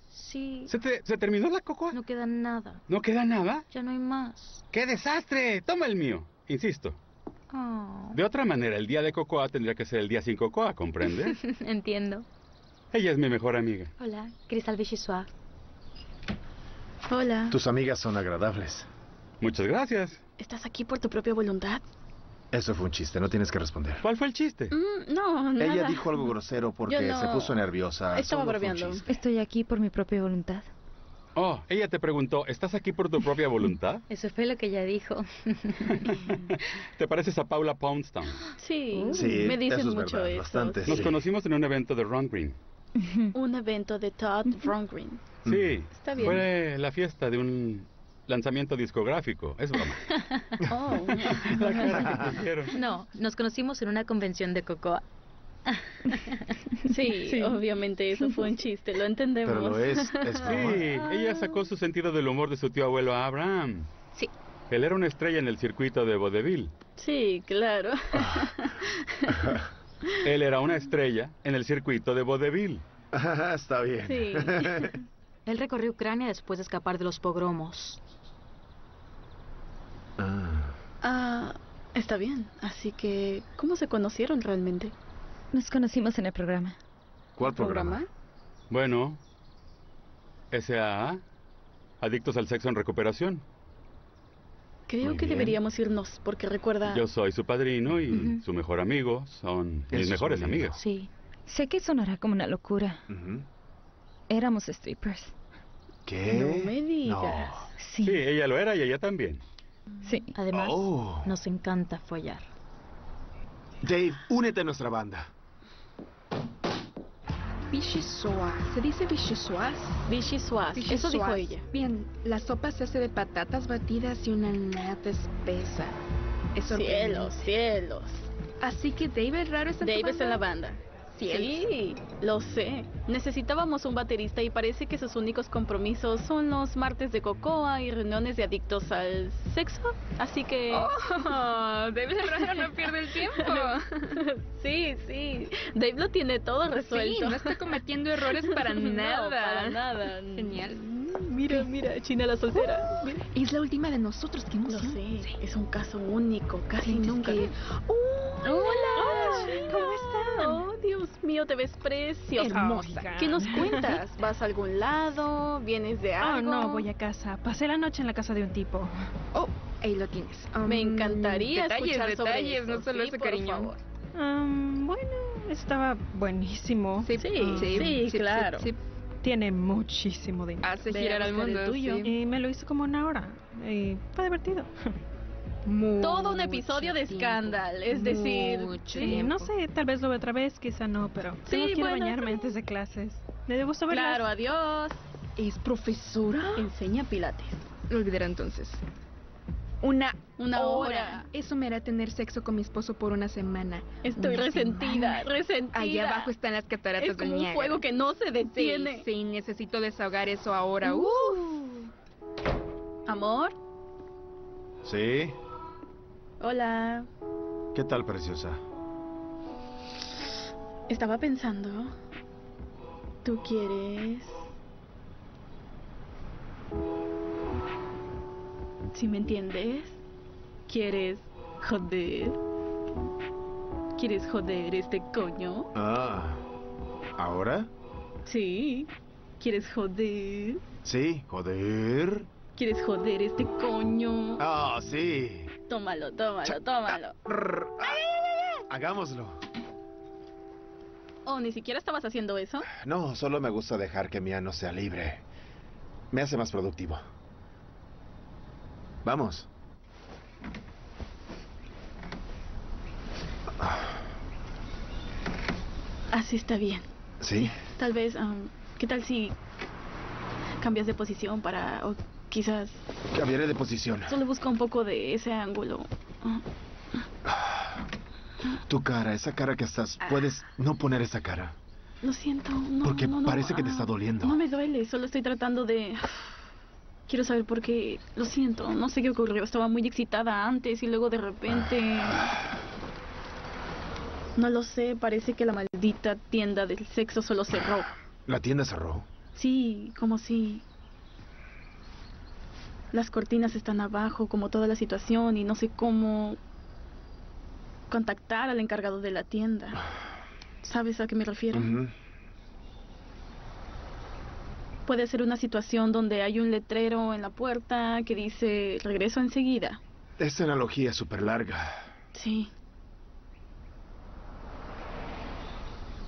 [SPEAKER 12] Sí.
[SPEAKER 9] ¿Se, te- se terminó la cocoa?
[SPEAKER 12] No queda nada.
[SPEAKER 9] ¿No queda nada?
[SPEAKER 12] Ya no hay más.
[SPEAKER 9] ¡Qué desastre! Toma el mío. Insisto.
[SPEAKER 12] Oh.
[SPEAKER 9] De otra manera, el día de cocoa tendría que ser el día sin cocoa, ¿comprende? <laughs>
[SPEAKER 12] Entiendo.
[SPEAKER 9] Ella es mi mejor amiga.
[SPEAKER 12] Hola, Cristal Vichysoir.
[SPEAKER 2] Hola.
[SPEAKER 1] Tus amigas son agradables.
[SPEAKER 9] Muchas gracias.
[SPEAKER 2] ¿Estás aquí por tu propia voluntad?
[SPEAKER 1] Eso fue un chiste, no tienes que responder.
[SPEAKER 9] ¿Cuál fue el chiste?
[SPEAKER 2] Mm, no, nada.
[SPEAKER 1] Ella dijo algo grosero porque
[SPEAKER 2] Yo no-
[SPEAKER 1] se puso nerviosa.
[SPEAKER 2] Estaba bromeando.
[SPEAKER 12] Estoy aquí por mi propia voluntad.
[SPEAKER 9] Oh, ella te preguntó, ¿estás aquí por tu propia voluntad? <laughs>
[SPEAKER 12] Eso fue lo que ella dijo. <laughs>
[SPEAKER 9] ¿Te pareces a Paula Poundstone?
[SPEAKER 2] Sí,
[SPEAKER 1] Sí,
[SPEAKER 2] me dicen
[SPEAKER 1] eso es
[SPEAKER 2] mucho
[SPEAKER 1] verdad,
[SPEAKER 2] eso.
[SPEAKER 1] bastante.
[SPEAKER 9] Nos
[SPEAKER 1] Sí.
[SPEAKER 9] conocimos en un evento de Ron Green.
[SPEAKER 2] Un evento de Todd Rundgren.
[SPEAKER 9] Sí,
[SPEAKER 2] Está bien.
[SPEAKER 9] fue la fiesta de un lanzamiento discográfico. Es broma. <laughs>
[SPEAKER 2] Oh. <laughs>
[SPEAKER 9] La cara que pusieron.
[SPEAKER 12] No, nos conocimos en una convención de cocoa. <laughs>
[SPEAKER 2] Sí, obviamente eso fue un chiste, lo entendemos.
[SPEAKER 1] Pero lo es, es broma.
[SPEAKER 9] Sí, ella sacó su sentido del humor de su tío abuelo Abraham.
[SPEAKER 12] Sí.
[SPEAKER 9] Él era una estrella en el circuito de vodevil.
[SPEAKER 2] Sí, claro.
[SPEAKER 9] Él era una estrella en el circuito de vodevil.
[SPEAKER 1] Está bien.
[SPEAKER 2] Sí. <laughs>
[SPEAKER 12] Él recorrió Ucrania después de escapar de los pogromos.
[SPEAKER 1] Ah,
[SPEAKER 2] Ah, está bien. Así que, ¿cómo se conocieron realmente?
[SPEAKER 12] Nos conocimos en el programa.
[SPEAKER 1] ¿Cuál programa?
[SPEAKER 9] Bueno, SAA, Adictos al Sexo en Recuperación.
[SPEAKER 2] Creo
[SPEAKER 9] Muy
[SPEAKER 2] que
[SPEAKER 9] bien.
[SPEAKER 2] deberíamos irnos porque recuerda.
[SPEAKER 9] Yo soy su padrino y su mejor amigo. Son mis
[SPEAKER 1] es
[SPEAKER 9] mejores
[SPEAKER 1] lindo.
[SPEAKER 9] amigas.
[SPEAKER 12] Sí. Sé que sonará como una locura. Éramos strippers.
[SPEAKER 1] ¿Qué?
[SPEAKER 2] No me digas.
[SPEAKER 1] No.
[SPEAKER 9] Sí, ella lo era y ella también.
[SPEAKER 12] Sí.
[SPEAKER 7] Además,
[SPEAKER 1] Oh.
[SPEAKER 7] nos encanta follar.
[SPEAKER 1] Dave, únete a nuestra banda.
[SPEAKER 5] Vichyssoise. ¿Se dice vichyssoise?
[SPEAKER 2] Vichyssoise. Eso dijo ella.
[SPEAKER 5] Bien, la sopa se hace de patatas batidas y una nata espesa. Es
[SPEAKER 2] Cielos, cielos.
[SPEAKER 5] Así que Dave es raro esta
[SPEAKER 2] Dave está en la banda. Sí, lo sé. Necesitábamos un baterista y parece que sus únicos compromisos son los martes de cocoa y reuniones de adictos al sexo. Así que...
[SPEAKER 5] Oh, <laughs> Dave Serrano no pierde el tiempo. <laughs>
[SPEAKER 2] sí, sí. Dave lo tiene todo resuelto.
[SPEAKER 5] Sí, no está cometiendo <laughs> errores para
[SPEAKER 2] No,
[SPEAKER 5] nada.
[SPEAKER 2] para nada.
[SPEAKER 5] Genial.
[SPEAKER 2] Mira, mira, China la soltera. Mira.
[SPEAKER 5] Es la última de nosotros, qué
[SPEAKER 2] Lo
[SPEAKER 5] emoción.
[SPEAKER 2] sé, es un caso único, casi nunca.
[SPEAKER 5] que-
[SPEAKER 2] ¡Hola!
[SPEAKER 5] Hola,
[SPEAKER 2] ¿Cómo están? Oh, Dios mío, te ves preciosa.
[SPEAKER 5] Hermosa.
[SPEAKER 2] ¿Qué nos cuentas? <laughs> ¿Vas a algún lado? ¿Vienes de
[SPEAKER 4] Oh,
[SPEAKER 2] algo?
[SPEAKER 4] no, voy a casa. Pasé la noche en la casa de un tipo.
[SPEAKER 5] Oh, ahí lo tienes.
[SPEAKER 2] Me
[SPEAKER 5] Um,
[SPEAKER 2] encantaría
[SPEAKER 5] detalles,
[SPEAKER 2] escuchar sobre
[SPEAKER 5] detalles,
[SPEAKER 2] eso.
[SPEAKER 5] no solo
[SPEAKER 2] Sí,
[SPEAKER 5] ese
[SPEAKER 2] por
[SPEAKER 5] cariño.
[SPEAKER 2] favor.
[SPEAKER 4] Um, bueno, estaba buenísimo.
[SPEAKER 5] Sí,
[SPEAKER 2] Sí,
[SPEAKER 5] sí,
[SPEAKER 2] sí,
[SPEAKER 5] sí,
[SPEAKER 2] claro.
[SPEAKER 5] sí, sí.
[SPEAKER 4] Tiene muchísimo dinero.
[SPEAKER 5] Hace girar al mundo.
[SPEAKER 2] tuyo.
[SPEAKER 5] sí.
[SPEAKER 4] Y me lo hizo como una hora. Y fue divertido. <laughs>
[SPEAKER 2] Todo un episodio de. Scandal, es decir,
[SPEAKER 5] Mucho
[SPEAKER 4] Sí, no sé, tal vez lo veo otra vez, quizá no, pero
[SPEAKER 2] Sí,
[SPEAKER 4] tengo que ir a
[SPEAKER 2] bueno,
[SPEAKER 4] bañarme antes de clases. Me debo saber
[SPEAKER 2] Claro, adiós.
[SPEAKER 5] ¿Es profesora?
[SPEAKER 2] Enseña pilates.
[SPEAKER 5] Lo olvidará entonces. Una,
[SPEAKER 2] Una hora.
[SPEAKER 5] Eso me hará tener sexo con mi esposo por una semana.
[SPEAKER 2] Estoy
[SPEAKER 5] Una
[SPEAKER 2] resentida,
[SPEAKER 5] semana.
[SPEAKER 2] resentida.
[SPEAKER 5] Allá abajo están las cataratas
[SPEAKER 2] Es como
[SPEAKER 5] del
[SPEAKER 2] un fuego que no se
[SPEAKER 5] Sí,
[SPEAKER 2] detiene.
[SPEAKER 5] sí, necesito desahogar eso ahora. Uh.
[SPEAKER 2] Amor,
[SPEAKER 13] Sí.
[SPEAKER 2] Hola.
[SPEAKER 13] ¿Qué tal, preciosa?
[SPEAKER 2] Estaba pensando. ¿Tú quieres? ¿Sí me entiendes? ¿Quieres joder? ¿Quieres joder este coño?
[SPEAKER 13] Ah. ¿Ahora?
[SPEAKER 2] Sí. ¿Quieres joder?
[SPEAKER 13] Sí, joder.
[SPEAKER 2] ¿Quieres joder este coño?
[SPEAKER 13] Ah, sí.
[SPEAKER 2] Tómalo, tómalo, tómalo.
[SPEAKER 13] Rrr. Hagámoslo.
[SPEAKER 2] Oh, ni siquiera estabas haciendo eso.
[SPEAKER 1] No, solo me gusta dejar que mi ano sea libre. Me hace más productivo. Vamos.
[SPEAKER 2] Así está bien.
[SPEAKER 1] ¿Sí?
[SPEAKER 2] Tal vez, um, ¿qué tal si cambias de posición para, o quizás
[SPEAKER 1] Cambiaré de posición.
[SPEAKER 2] solo busca un poco de ese ángulo?
[SPEAKER 1] Tu cara, esa cara que estás... Puedes no poner esa cara.
[SPEAKER 2] Lo siento, no.
[SPEAKER 1] Porque
[SPEAKER 2] no, no,
[SPEAKER 1] parece que te
[SPEAKER 2] ah,
[SPEAKER 1] está doliendo.
[SPEAKER 2] No me duele, solo estoy tratando de. Quiero saber por qué. Lo siento, no sé qué ocurrió. Estaba muy excitada antes y luego de repente. No lo sé, parece que la maldita tienda del sexo solo cerró.
[SPEAKER 1] La tienda cerró.
[SPEAKER 2] Sí, como si. Las cortinas están abajo, como toda la situación, y no sé cómo. contactar al encargado de la tienda. ¿Sabes a qué me refiero? Puede ser una situación donde hay un letrero en la puerta que dice regreso enseguida.
[SPEAKER 1] Esta analogía es súper larga.
[SPEAKER 2] Sí.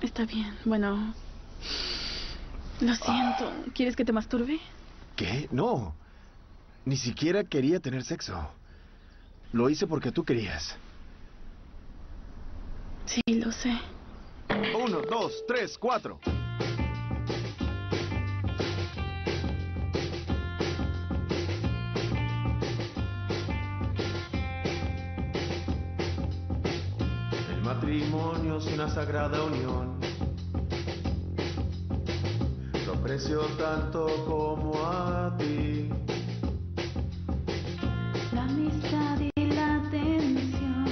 [SPEAKER 2] Está bien, bueno. Lo siento. ¿Quieres que te masturbe?
[SPEAKER 1] ¿Qué? No. Ni siquiera quería tener sexo. Lo hice porque tú querías.
[SPEAKER 2] Sí, lo sé.
[SPEAKER 1] Uno, dos, tres, cuatro.
[SPEAKER 14] El matrimonio es una sagrada unión. Lo aprecio tanto como a ti.
[SPEAKER 11] Amistad y la atención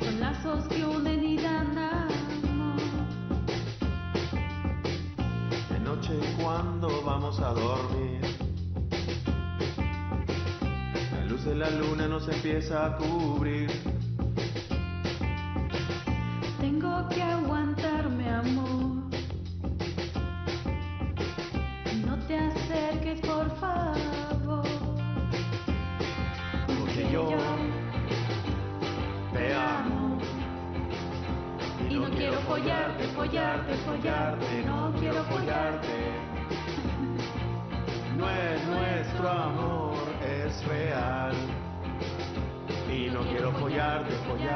[SPEAKER 11] son lazos que unen y dan amor.
[SPEAKER 14] De noche cuando vamos a dormir. La luz de la luna nos empieza a cubrir.
[SPEAKER 11] Tengo que aguantarme,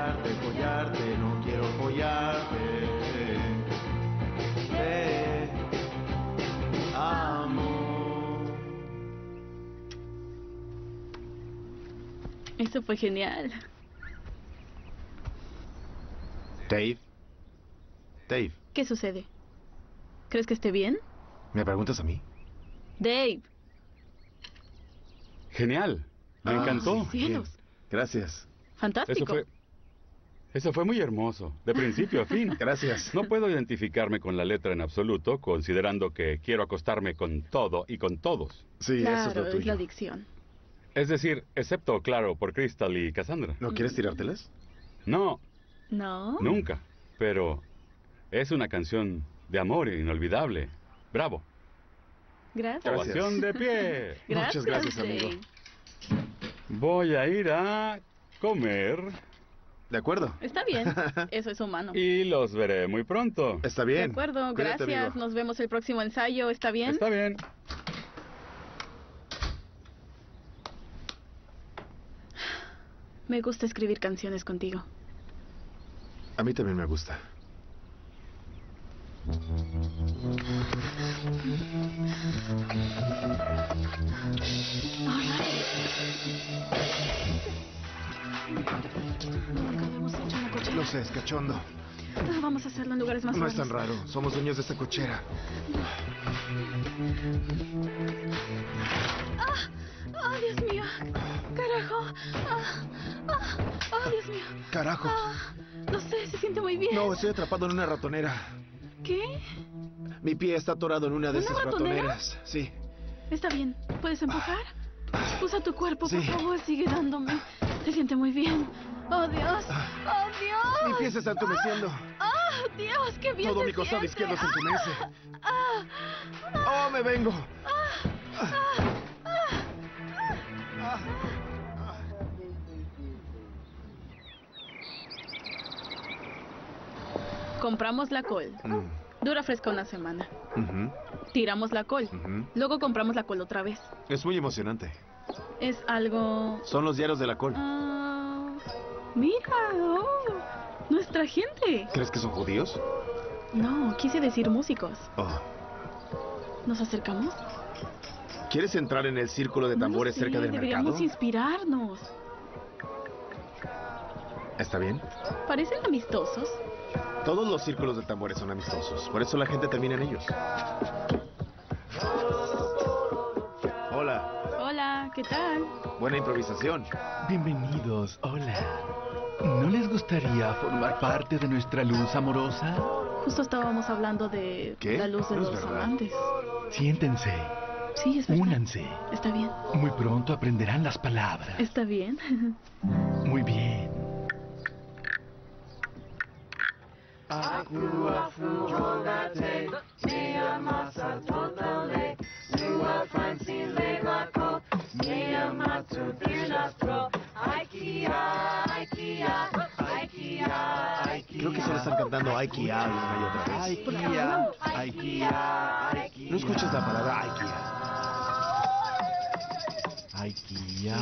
[SPEAKER 11] follarte, follarte, follarte, no quiero follarte.
[SPEAKER 14] Te amo.
[SPEAKER 2] Eso fue genial.
[SPEAKER 1] Dave. Dave,
[SPEAKER 2] ¿Qué sucede? ¿Crees que esté bien?
[SPEAKER 1] ¿me preguntas a mí?
[SPEAKER 2] Dave.
[SPEAKER 9] Genial. Me
[SPEAKER 1] Ah,
[SPEAKER 9] encantó.
[SPEAKER 2] Cielos.
[SPEAKER 1] Gracias.
[SPEAKER 2] Fantástico.
[SPEAKER 9] Eso fue. Eso fue muy hermoso, de principio a fin. <laughs>
[SPEAKER 1] Gracias.
[SPEAKER 9] No puedo identificarme con la letra en absoluto, considerando que quiero acostarme con todo y con todos.
[SPEAKER 1] Sí,
[SPEAKER 2] claro, es, la adicción.
[SPEAKER 9] Es decir, excepto, claro, por Crystal y Cassandra.
[SPEAKER 1] ¿No quieres tirártelas?
[SPEAKER 9] No,
[SPEAKER 2] No.
[SPEAKER 9] nunca. Pero es una canción de amor inolvidable. Bravo.
[SPEAKER 2] Gracias.
[SPEAKER 9] Ovación de pie. <laughs>
[SPEAKER 2] Gracias,
[SPEAKER 1] Muchas gracias, amigo.
[SPEAKER 9] Voy a ir a comer
[SPEAKER 1] De acuerdo.
[SPEAKER 2] Está bien. <laughs> Eso es humano.
[SPEAKER 9] y los veré muy pronto.
[SPEAKER 1] Está
[SPEAKER 2] De
[SPEAKER 1] bien.
[SPEAKER 2] acuerdo,
[SPEAKER 1] Cuídate,
[SPEAKER 2] gracias.
[SPEAKER 1] amigo.
[SPEAKER 2] Nos vemos el próximo ensayo. ¿Está bien?
[SPEAKER 9] Está bien.
[SPEAKER 2] Me gusta escribir canciones contigo.
[SPEAKER 1] A mí también me gusta. Lo sé, es cachondo.
[SPEAKER 2] Ah, Vamos a hacerlo en lugares más
[SPEAKER 1] No es tan raro. Somos dueños de esta cochera.
[SPEAKER 2] ¡Ah! ¡Oh, Dios mío! ¡Carajo! ¡Ah! ¡Ah! ¡Oh, Dios mío!
[SPEAKER 1] Carajo.
[SPEAKER 2] Ah, no sé, se siente muy bien.
[SPEAKER 1] No, estoy atrapado en una ratonera.
[SPEAKER 2] ¿Qué?
[SPEAKER 1] Mi pie está atorado en una de
[SPEAKER 2] ¿Una
[SPEAKER 1] esas
[SPEAKER 2] ratonera?
[SPEAKER 1] ratoneras. Sí.
[SPEAKER 2] Está bien. ¿Puedes empujar? Usa tu cuerpo, por
[SPEAKER 1] Sí.
[SPEAKER 2] favor. Sigue dándome. Se siente muy bien. ¡Oh, Dios! ¡Oh, Dios!
[SPEAKER 1] Mi pie se está entumeciendo.
[SPEAKER 2] ¡Oh, Dios! ¡Qué bien
[SPEAKER 1] Todo mi costado izquierdo se entumece.
[SPEAKER 2] ¡Ah!
[SPEAKER 1] ¡Oh, me vengo!
[SPEAKER 2] ¡Ah! ¡Ah! Compramos la col.
[SPEAKER 1] Mm,
[SPEAKER 2] Dura fresca una semana. Tiramos la col. Luego compramos la col otra vez.
[SPEAKER 1] Es muy emocionante.
[SPEAKER 2] Es algo...
[SPEAKER 1] Son los diarios de la col.
[SPEAKER 2] Ah, mira, oh, nuestra gente.
[SPEAKER 1] ¿Crees que son judíos?
[SPEAKER 2] No, quise decir músicos.
[SPEAKER 1] Oh.
[SPEAKER 2] ¿Nos acercamos?
[SPEAKER 1] ¿Quieres entrar en el círculo de
[SPEAKER 2] No
[SPEAKER 1] tambores
[SPEAKER 2] sé,
[SPEAKER 1] cerca del
[SPEAKER 2] deberíamos
[SPEAKER 1] mercado?
[SPEAKER 2] inspirarnos.
[SPEAKER 1] ¿Está bien?
[SPEAKER 2] Parecen amistosos.
[SPEAKER 1] Todos los círculos de tambores son amistosos. Por eso la gente termina en ellos. Hola.
[SPEAKER 2] Hola, ¿qué tal?
[SPEAKER 1] Buena improvisación.
[SPEAKER 6] Bienvenidos, hola. ¿No les gustaría formar parte de nuestra luz amorosa?
[SPEAKER 2] Justo estábamos hablando de
[SPEAKER 6] ¿Qué?
[SPEAKER 2] la luz de
[SPEAKER 6] No es
[SPEAKER 2] los
[SPEAKER 6] verdad.
[SPEAKER 2] amantes.
[SPEAKER 6] Siéntense,
[SPEAKER 2] Sí, es verdad.
[SPEAKER 6] únanse.
[SPEAKER 2] Está bien.
[SPEAKER 6] Muy pronto aprenderán las palabras.
[SPEAKER 2] Está bien. <laughs>
[SPEAKER 6] Muy bien.
[SPEAKER 15] Akua fujolate, mea masa totale, sua fancy levaco, mea matsu dirnastro, aikia, aikia, aikia, aikia.
[SPEAKER 1] Creo que solo están cantando Aikia una y otra vez.
[SPEAKER 15] Aikia, aikia, aikia.
[SPEAKER 1] No escuchas la palabra Aikia.
[SPEAKER 6] Aikia.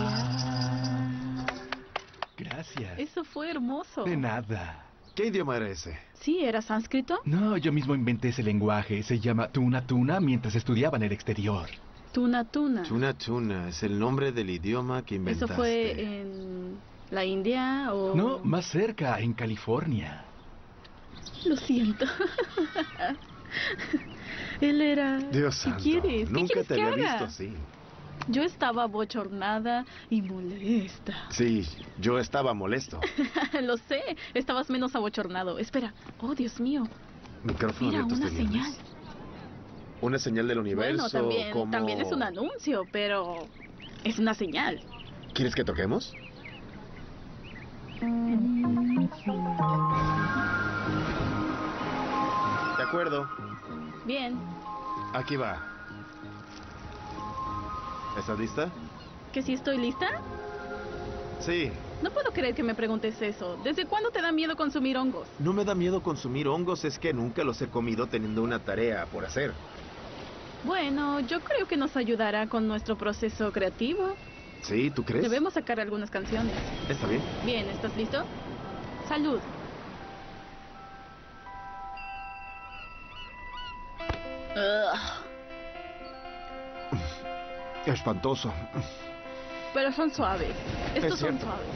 [SPEAKER 6] Gracias.
[SPEAKER 2] Eso fue hermoso.
[SPEAKER 6] De nada.
[SPEAKER 1] ¿Qué idioma era ese?
[SPEAKER 2] Sí, ¿era sánscrito?
[SPEAKER 6] No, yo mismo inventé ese lenguaje. Se llama Tuna Tuna mientras estudiaba en el exterior.
[SPEAKER 2] Tuna Tuna.
[SPEAKER 1] Tuna Tuna es el nombre del idioma que
[SPEAKER 2] ¿Eso
[SPEAKER 1] inventaste.
[SPEAKER 2] fue en la India o...?
[SPEAKER 6] No, más cerca, en California.
[SPEAKER 2] Lo siento. <laughs> Él era...
[SPEAKER 1] Dios
[SPEAKER 2] ¿Qué
[SPEAKER 1] santo.
[SPEAKER 2] quieres? ¿Qué
[SPEAKER 1] Nunca
[SPEAKER 2] quieres
[SPEAKER 1] te
[SPEAKER 2] que
[SPEAKER 1] había
[SPEAKER 2] haga?
[SPEAKER 1] visto así.
[SPEAKER 2] Yo estaba bochornada y molesta.
[SPEAKER 1] Sí, yo estaba molesto. <laughs>
[SPEAKER 2] Lo sé, estabas menos abochornado. Espera. Oh, Dios mío.
[SPEAKER 1] Micrófono
[SPEAKER 2] Mira, una
[SPEAKER 1] viernes.
[SPEAKER 2] señal.
[SPEAKER 1] Una señal del universo.
[SPEAKER 2] Bueno, también,
[SPEAKER 1] como...
[SPEAKER 2] también es un anuncio, pero es una señal.
[SPEAKER 1] ¿Quieres que toquemos? De acuerdo.
[SPEAKER 2] Bien.
[SPEAKER 1] Aquí va. ¿Estás lista?
[SPEAKER 2] ¿Que si estoy lista?
[SPEAKER 1] Sí.
[SPEAKER 2] No puedo creer que me preguntes eso. ¿Desde cuándo te da miedo consumir hongos?
[SPEAKER 1] No me da miedo consumir hongos, es que nunca los he comido teniendo una tarea por hacer.
[SPEAKER 2] Bueno, yo creo que nos ayudará con nuestro proceso creativo.
[SPEAKER 1] ¿Sí? ¿Tú crees?
[SPEAKER 2] Debemos sacar algunas canciones.
[SPEAKER 1] Está bien.
[SPEAKER 2] Bien, ¿estás listo? Salud. Ugh,
[SPEAKER 1] Espantoso.
[SPEAKER 2] Pero son suaves. Estos son suaves.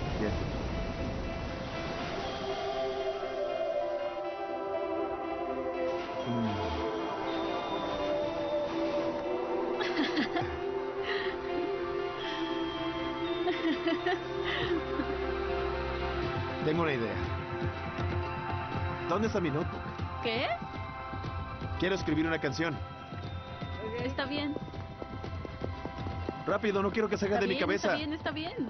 [SPEAKER 1] Mm. Tengo una idea. ¿Dónde está mi notebook?
[SPEAKER 2] ¿Qué?
[SPEAKER 1] Quiero escribir una canción.
[SPEAKER 2] Está bien.
[SPEAKER 1] Rápido, no quiero que salga de mi
[SPEAKER 2] bien,
[SPEAKER 1] cabeza.
[SPEAKER 2] Está bien, está bien.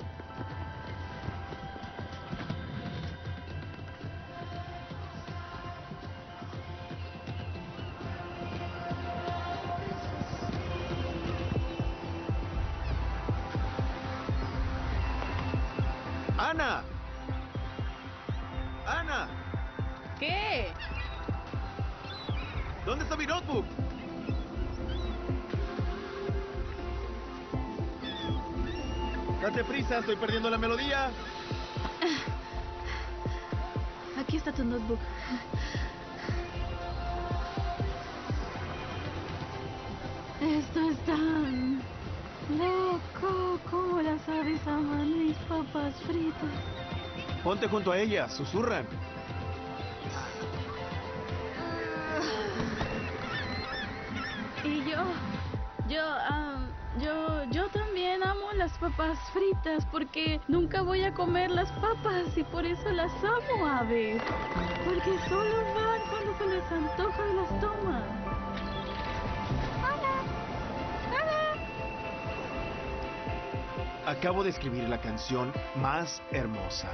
[SPEAKER 1] Estoy perdiendo la melodía.
[SPEAKER 2] Aquí está tu notebook. Esto es tan loco como las aves aman mis papas fritas.
[SPEAKER 1] Ponte junto a ella, susurran.
[SPEAKER 2] Porque nunca voy a comer las papas y por eso las amo, aves. Porque solo van cuando se les antoja y las toman.
[SPEAKER 1] Acabo de escribir la canción más hermosa.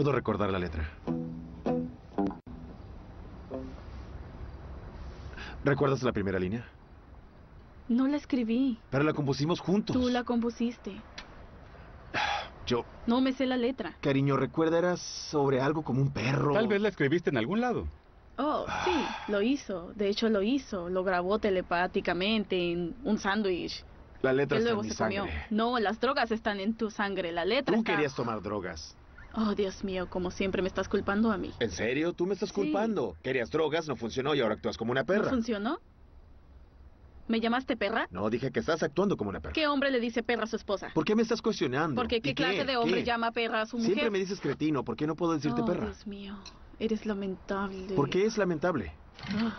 [SPEAKER 1] Puedo recordar la letra. ¿Recuerdas la primera línea?
[SPEAKER 2] No la escribí.
[SPEAKER 1] Pero la compusimos juntos.
[SPEAKER 2] Tú la compusiste.
[SPEAKER 1] Yo,
[SPEAKER 2] No me sé la letra.
[SPEAKER 1] cariño, recuerda, era sobre algo como un perro.
[SPEAKER 9] Tal vez la escribiste en algún lado.
[SPEAKER 2] Oh, sí, lo hizo. De hecho, lo hizo. Lo grabó telepáticamente en un sándwich.
[SPEAKER 1] La letra
[SPEAKER 2] Que
[SPEAKER 1] está en
[SPEAKER 2] luego
[SPEAKER 1] mi
[SPEAKER 2] se comió.
[SPEAKER 1] sangre.
[SPEAKER 2] No, las drogas están en tu sangre. La letra
[SPEAKER 1] Tú
[SPEAKER 2] está...
[SPEAKER 1] querías tomar drogas.
[SPEAKER 2] Oh, Dios mío, como siempre me estás culpando a mí.
[SPEAKER 1] ¿En serio? Tú me estás culpando. Querías drogas, no funcionó y ahora actúas como una
[SPEAKER 2] ¿No
[SPEAKER 1] perra.
[SPEAKER 2] funcionó? ¿Me llamaste perra?
[SPEAKER 1] No, dije que estás actuando como una perra.
[SPEAKER 2] ¿Qué hombre le dice perra a su esposa?
[SPEAKER 1] ¿Por qué me estás cuestionando?
[SPEAKER 2] Porque ¿qué
[SPEAKER 1] ¿Y
[SPEAKER 2] clase de hombre
[SPEAKER 1] ¿Qué?
[SPEAKER 2] llama perra a su mujer?
[SPEAKER 1] Siempre me dices cretino, ¿por qué no puedo decirte
[SPEAKER 2] oh,
[SPEAKER 1] perra?
[SPEAKER 2] Dios mío, eres lamentable.
[SPEAKER 1] ¿Por qué es lamentable?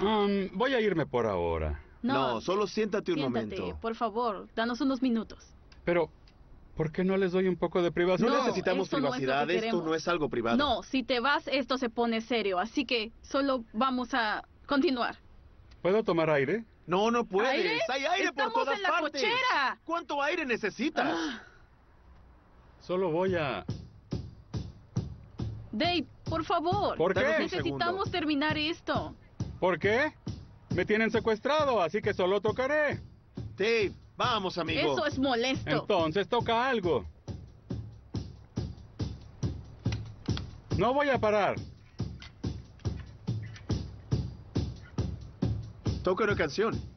[SPEAKER 9] Um, voy a irme por ahora.
[SPEAKER 2] No,
[SPEAKER 1] solo siéntate un
[SPEAKER 2] Siéntate,
[SPEAKER 1] momento.
[SPEAKER 2] por favor, danos unos minutos.
[SPEAKER 9] Pero, ¿por qué no les doy un poco de privacidad?
[SPEAKER 1] No, necesitamos
[SPEAKER 2] esto no es lo que
[SPEAKER 1] privacidad, esto no es algo privado.
[SPEAKER 2] No, si te vas, esto se pone serio, así que solo vamos a continuar.
[SPEAKER 9] ¿Puedo tomar aire?
[SPEAKER 1] No, no puedes.
[SPEAKER 2] ¿Aire?
[SPEAKER 1] Hay aire
[SPEAKER 2] Estamos
[SPEAKER 1] por todas
[SPEAKER 2] en la
[SPEAKER 1] partes.
[SPEAKER 2] cochera.
[SPEAKER 1] ¿Cuánto aire necesitas?
[SPEAKER 9] Solo voy a...
[SPEAKER 2] Dave, por favor.
[SPEAKER 9] ¿Por qué?
[SPEAKER 2] Necesitamos terminar esto.
[SPEAKER 9] ¿Por qué? Me tienen secuestrado, así que solo tocaré.
[SPEAKER 1] Dave, vamos, amigo.
[SPEAKER 2] Eso es molesto.
[SPEAKER 9] Entonces toca algo. No voy a parar.
[SPEAKER 1] Toca una canción.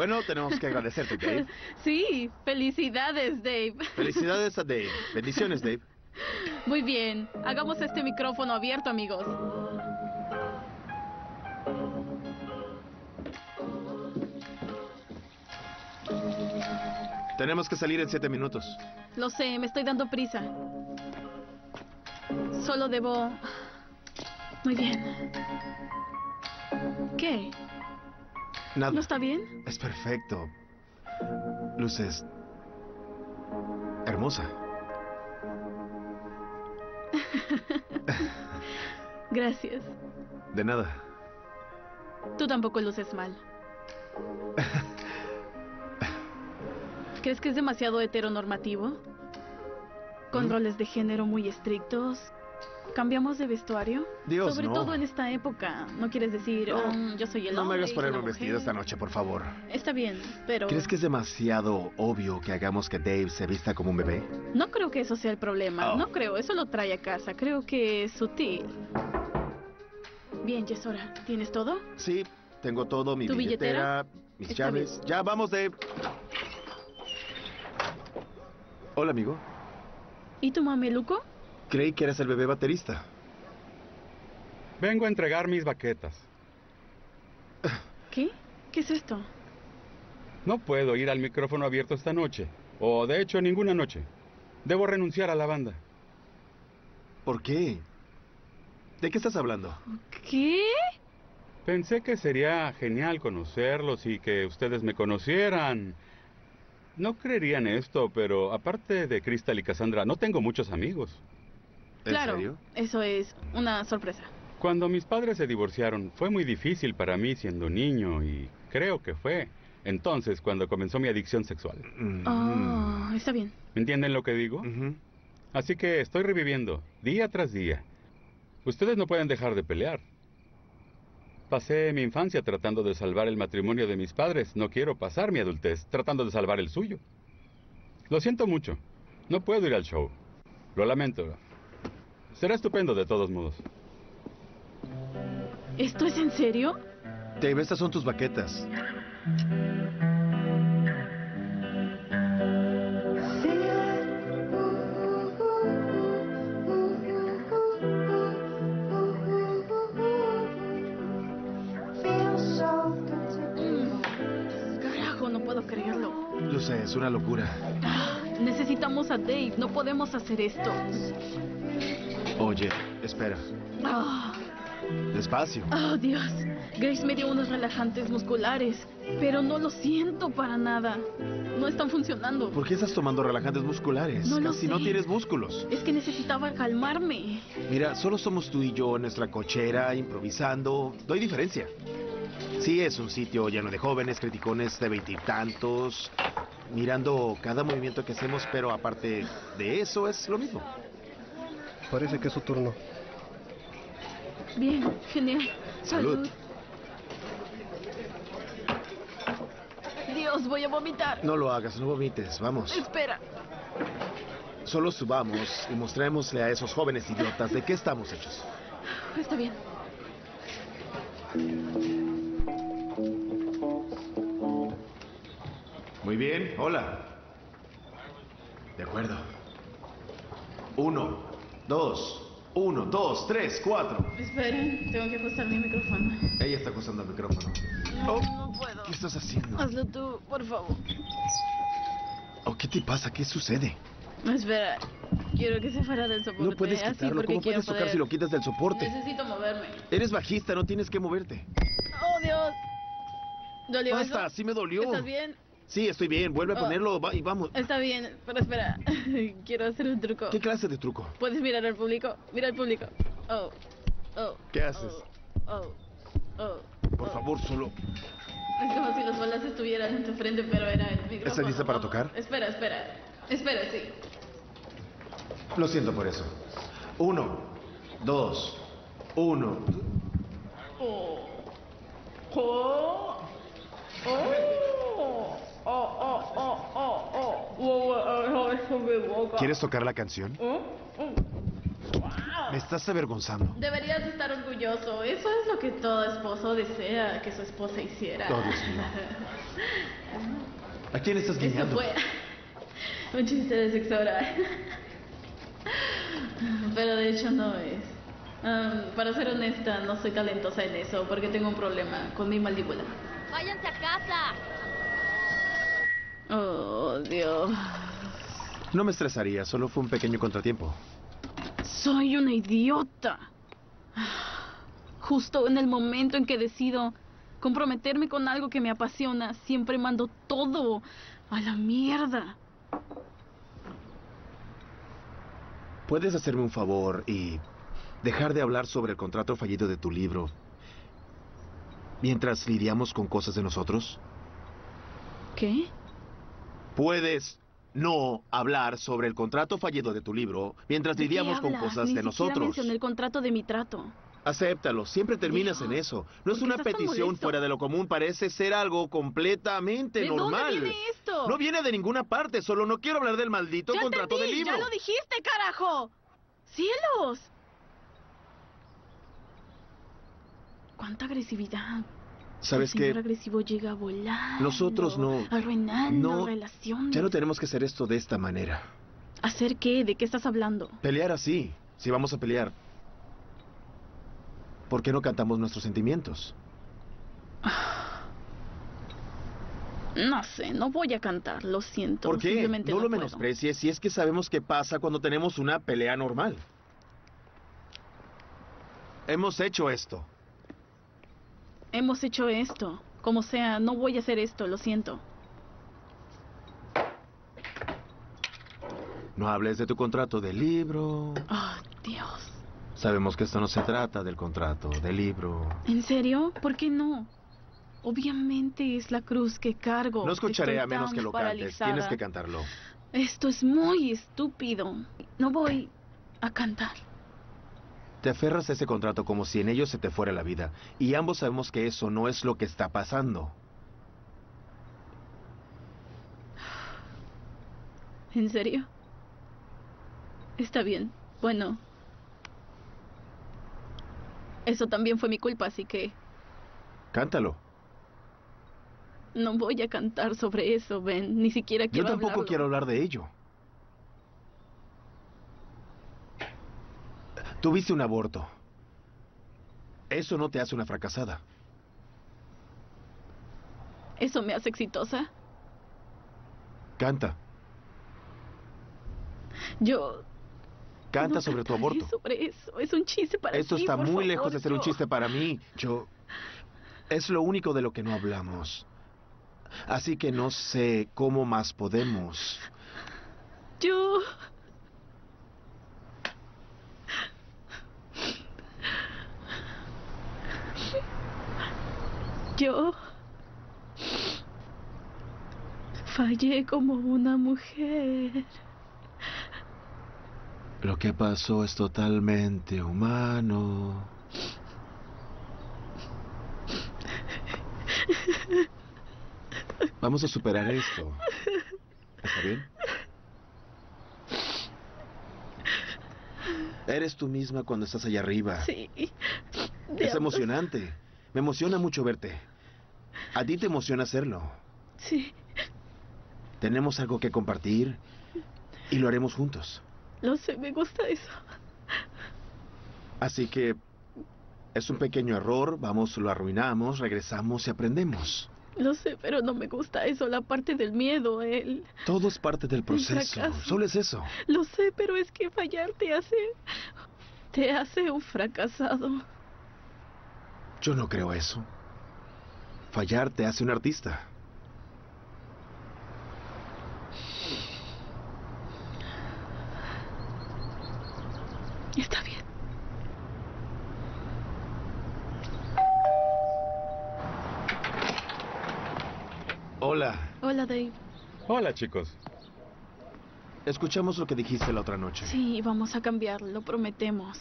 [SPEAKER 1] Bueno, tenemos que agradecerte, Dave. <laughs>
[SPEAKER 2] Sí, felicidades, Dave.
[SPEAKER 1] Felicidades a Dave. <laughs> Bendiciones, Dave.
[SPEAKER 2] Muy bien, hagamos este micrófono abierto, amigos.
[SPEAKER 1] Tenemos que salir en siete minutos.
[SPEAKER 2] Lo sé, me estoy dando prisa. Solo debo... Muy bien. ¿Qué?
[SPEAKER 1] Nada.
[SPEAKER 2] ¿No está bien?
[SPEAKER 1] Es perfecto. Luces. Hermosa. <laughs>
[SPEAKER 2] Gracias.
[SPEAKER 1] De nada.
[SPEAKER 2] Tú tampoco luces mal. <laughs> ¿Crees que es demasiado heteronormativo? Con
[SPEAKER 1] ¿Mm?
[SPEAKER 2] roles de género muy estrictos. ¿Cambiamos de vestuario?
[SPEAKER 1] Dios,
[SPEAKER 2] Sobre
[SPEAKER 1] no.
[SPEAKER 2] todo en esta época. No quieres decir,
[SPEAKER 1] No.
[SPEAKER 2] "Ah, yo soy el
[SPEAKER 1] No me hagas ponerme vestido
[SPEAKER 2] mujer".
[SPEAKER 1] esta noche, por favor.
[SPEAKER 2] Está bien, pero
[SPEAKER 1] ¿Crees que es demasiado obvio que hagamos que Dave se vista como un bebé?
[SPEAKER 2] no creo que eso sea el problema.
[SPEAKER 1] Oh.
[SPEAKER 2] No creo, eso lo trae a casa. Creo que es sutil. Bien, Yesora, ¿tienes todo?
[SPEAKER 1] Sí, tengo todo, mi
[SPEAKER 2] ¿Tu
[SPEAKER 1] billetera,
[SPEAKER 2] billetera?
[SPEAKER 1] mis
[SPEAKER 2] Está
[SPEAKER 1] llaves. Ya, vamos, Dave. Hola, amigo.
[SPEAKER 2] ¿Y tu mameluco?
[SPEAKER 1] Creí que eras el bebé baterista.
[SPEAKER 9] Vengo a entregar mis baquetas.
[SPEAKER 2] ¿Qué? ¿Qué es esto?
[SPEAKER 9] No puedo ir al micrófono abierto esta noche. O de hecho ninguna noche. Debo renunciar a la banda.
[SPEAKER 1] ¿Por qué? ¿De qué estás hablando?
[SPEAKER 2] ¿Qué?
[SPEAKER 9] Pensé que sería genial conocerlos y que ustedes me conocieran. No creerían esto, pero aparte de Crystal y Cassandra, no tengo muchos amigos.
[SPEAKER 2] Claro, eso es una sorpresa.
[SPEAKER 9] Cuando mis padres se divorciaron, fue muy difícil para mí siendo niño y creo que fue entonces cuando comenzó mi adicción sexual.
[SPEAKER 1] Mm.
[SPEAKER 2] Oh, está bien.
[SPEAKER 9] ¿Me entienden lo que digo? Así que estoy reviviendo día tras día. Ustedes no pueden dejar de pelear. Pasé mi infancia tratando de salvar el matrimonio de mis padres. No quiero pasar mi adultez tratando de salvar el suyo. Lo siento mucho. No puedo ir al show. Lo lamento. Será estupendo de todos modos.
[SPEAKER 2] ¿Esto es en serio?
[SPEAKER 1] Dave, estas son tus baquetas.
[SPEAKER 2] Carajo, no puedo creerlo.
[SPEAKER 1] Luce, es una locura.
[SPEAKER 2] Ah, Necesitamos a Dave, no podemos hacer esto.
[SPEAKER 1] Oye, espera.
[SPEAKER 2] Ah,
[SPEAKER 1] Despacio.
[SPEAKER 2] Oh, Dios. Grace me dio unos relajantes musculares, pero no lo siento para nada. No están funcionando.
[SPEAKER 1] ¿Por qué estás tomando relajantes musculares?
[SPEAKER 2] No lo
[SPEAKER 1] Casi no
[SPEAKER 2] sé.
[SPEAKER 1] tienes músculos.
[SPEAKER 2] Es que necesitaba calmarme.
[SPEAKER 1] Mira, solo somos tú y yo en nuestra cochera, improvisando. No hay diferencia. Sí, es un sitio lleno de jóvenes, criticones de veintitantos, mirando cada movimiento que hacemos, pero aparte de eso es lo mismo.
[SPEAKER 16] Parece que es su turno.
[SPEAKER 2] Bien, genial.
[SPEAKER 1] Salud.
[SPEAKER 2] Dios, voy a vomitar.
[SPEAKER 1] No lo hagas, no vomites, vamos.
[SPEAKER 2] Espera.
[SPEAKER 1] Solo subamos y mostrémosle a esos jóvenes idiotas de qué estamos hechos.
[SPEAKER 2] Está bien.
[SPEAKER 1] Muy bien, hola. De acuerdo. Uno, dos, uno, dos, tres, cuatro.
[SPEAKER 2] Esperen, tengo que ajustar mi micrófono.
[SPEAKER 1] Ella está acusando el micrófono.
[SPEAKER 2] No, no puedo.
[SPEAKER 1] ¿Qué estás haciendo?
[SPEAKER 2] Hazlo tú, por favor.
[SPEAKER 1] Oh, ¿Qué te pasa? ¿Qué sucede?
[SPEAKER 2] Espera, quiero que se fuera del soporte.
[SPEAKER 1] No puedes
[SPEAKER 2] así
[SPEAKER 1] quitarlo. ¿Cómo puedes tocar
[SPEAKER 2] poder-
[SPEAKER 1] si lo quitas del soporte?
[SPEAKER 2] Necesito moverme.
[SPEAKER 1] Eres bajista, no tienes que moverte.
[SPEAKER 2] Oh, Dios. ¿Dolió
[SPEAKER 1] Basta,
[SPEAKER 2] eso?
[SPEAKER 1] sí me dolió.
[SPEAKER 2] ¿Estás bien?
[SPEAKER 1] Sí, estoy bien. Vuelve a
[SPEAKER 2] Oh.
[SPEAKER 1] ponerlo va- y vamos.
[SPEAKER 2] Está bien, pero espera. <laughs> quiero hacer un truco.
[SPEAKER 1] ¿Qué clase de truco?
[SPEAKER 2] ¿Puedes mirar al público? Mira al público. Oh, oh.
[SPEAKER 1] ¿Qué haces?
[SPEAKER 2] Oh, oh.
[SPEAKER 1] Por favor, solo.
[SPEAKER 2] Es como si las bolas estuvieran en tu frente, pero era el micrófono.
[SPEAKER 1] ¿Estás lista para
[SPEAKER 2] Vamos.
[SPEAKER 1] tocar?
[SPEAKER 2] Espera, espera. Espera, sí.
[SPEAKER 1] Lo siento por eso. Uno, dos, uno.
[SPEAKER 2] Oh. Oh. Oh.
[SPEAKER 1] ¿Quieres tocar la canción?
[SPEAKER 2] Oh, oh.
[SPEAKER 1] Me estás avergonzando.
[SPEAKER 2] Deberías estar orgulloso. Eso es lo que todo esposo desea que su esposa hiciera.
[SPEAKER 1] Oh, Dios mío. ¿A quién estás
[SPEAKER 2] Eso
[SPEAKER 1] guiñando?
[SPEAKER 2] fue un chiste de sexo oral. Pero de hecho no es. Am, para ser honesta, no soy talentosa en eso porque tengo un problema con mi mandíbula.
[SPEAKER 17] Váyanse a casa.
[SPEAKER 2] Oh, Dios.
[SPEAKER 1] No me estresaría, solo fue un pequeño contratiempo.
[SPEAKER 2] Soy una idiota. Justo en el momento en que decido comprometerme con algo que me apasiona, siempre mando todo a la mierda.
[SPEAKER 1] ¿Puedes hacerme un favor y dejar de hablar sobre el contrato fallido de tu libro mientras lidiamos con cosas de nosotros?
[SPEAKER 2] ¿Qué?
[SPEAKER 1] ¿Puedes no hablar sobre el contrato fallido de tu libro mientras
[SPEAKER 2] ¿De
[SPEAKER 1] lidiamos con cosas
[SPEAKER 2] Ni
[SPEAKER 1] de nosotros?
[SPEAKER 2] mencioné el contrato de mi trato.
[SPEAKER 1] Acéptalo, siempre terminas en eso. No es una petición fuera de lo común, parece ser algo completamente
[SPEAKER 2] ¿De dónde
[SPEAKER 1] normal.
[SPEAKER 2] viene esto?
[SPEAKER 1] No viene de ninguna parte, solo no quiero hablar del maldito
[SPEAKER 2] ¡Ya
[SPEAKER 1] contrato
[SPEAKER 2] entendí!
[SPEAKER 1] del libro.
[SPEAKER 2] ¡Ya lo dijiste, carajo! ¡Cielos! ¡Cuánta agresividad!
[SPEAKER 1] ¿Sabes qué?
[SPEAKER 2] agresivo llega volar.
[SPEAKER 1] Nosotros no.
[SPEAKER 2] Arruinando
[SPEAKER 1] No.
[SPEAKER 2] relaciones.
[SPEAKER 1] Ya no tenemos que hacer esto de esta manera.
[SPEAKER 2] ¿Hacer qué? ¿De qué estás hablando?
[SPEAKER 1] Pelear así, si vamos a pelear. ¿Por qué no cantamos nuestros sentimientos? <sighs>
[SPEAKER 2] No sé, no voy a cantar, lo siento.
[SPEAKER 1] ¿Por qué?
[SPEAKER 2] Simplemente
[SPEAKER 1] No
[SPEAKER 2] no
[SPEAKER 1] lo
[SPEAKER 2] puedo.
[SPEAKER 1] menosprecies si es que sabemos qué pasa cuando tenemos una pelea normal. Hemos hecho esto.
[SPEAKER 2] Hemos hecho esto. Como sea, no voy a hacer esto, lo siento.
[SPEAKER 1] No hables de tu contrato de libro.
[SPEAKER 2] Oh, Dios.
[SPEAKER 1] Sabemos que esto no se trata del contrato del libro.
[SPEAKER 2] ¿En serio? ¿Por qué no? Obviamente es la cruz que cargo.
[SPEAKER 1] No escucharé
[SPEAKER 2] Estoy
[SPEAKER 1] a menos que lo cantes. Tienes que cantarlo.
[SPEAKER 2] Esto es muy estúpido. No voy a cantar.
[SPEAKER 1] Te aferras a ese contrato como si en ello se te fuera la vida. Y ambos sabemos que eso no es lo que está pasando.
[SPEAKER 2] ¿En serio? Está bien. Bueno. Eso también fue mi culpa, así que
[SPEAKER 1] Cántalo.
[SPEAKER 2] no voy a cantar sobre eso, Ben. Ni siquiera
[SPEAKER 1] Yo
[SPEAKER 2] quiero
[SPEAKER 1] tampoco
[SPEAKER 2] hablarlo.
[SPEAKER 1] quiero hablar de ello. Tuviste un aborto. Eso no te hace una fracasada.
[SPEAKER 2] ¿Eso me hace exitosa?
[SPEAKER 1] Canta.
[SPEAKER 2] Yo...
[SPEAKER 1] Canta
[SPEAKER 2] no
[SPEAKER 1] sobre tu aborto.
[SPEAKER 2] sobre eso. Es un chiste para
[SPEAKER 1] Esto está
[SPEAKER 2] por
[SPEAKER 1] muy
[SPEAKER 2] favor,
[SPEAKER 1] lejos de ser un chiste para mí. Yo... Es lo único de lo que no hablamos. Así que no sé cómo más podemos.
[SPEAKER 2] Yo... Yo... Fallé como una mujer.
[SPEAKER 1] Lo que pasó es totalmente humano. Vamos a superar esto. ¿Está bien? Eres tú misma cuando estás allá arriba.
[SPEAKER 2] Sí.
[SPEAKER 1] Es emocionante. Me emociona mucho verte. A ti te emociona hacerlo.
[SPEAKER 2] Sí,
[SPEAKER 1] Tenemos algo que compartir y lo haremos juntos.
[SPEAKER 2] lo sé, me gusta eso.
[SPEAKER 1] Así que es un pequeño error, vamos, lo arruinamos, regresamos y aprendemos.
[SPEAKER 2] Lo sé, pero no me gusta eso, la parte del miedo, él.
[SPEAKER 1] Todo es parte del proceso. Solo es eso.
[SPEAKER 2] Lo sé, pero es que fallar te hace... Te hace un fracasado.
[SPEAKER 1] Yo no creo eso. Fallar te hace un artista.
[SPEAKER 2] Está bien.
[SPEAKER 1] Hola.
[SPEAKER 2] Hola, Dave.
[SPEAKER 9] Hola, chicos.
[SPEAKER 1] Escuchamos lo que dijiste la otra noche.
[SPEAKER 2] Sí, vamos a cambiar, lo prometemos.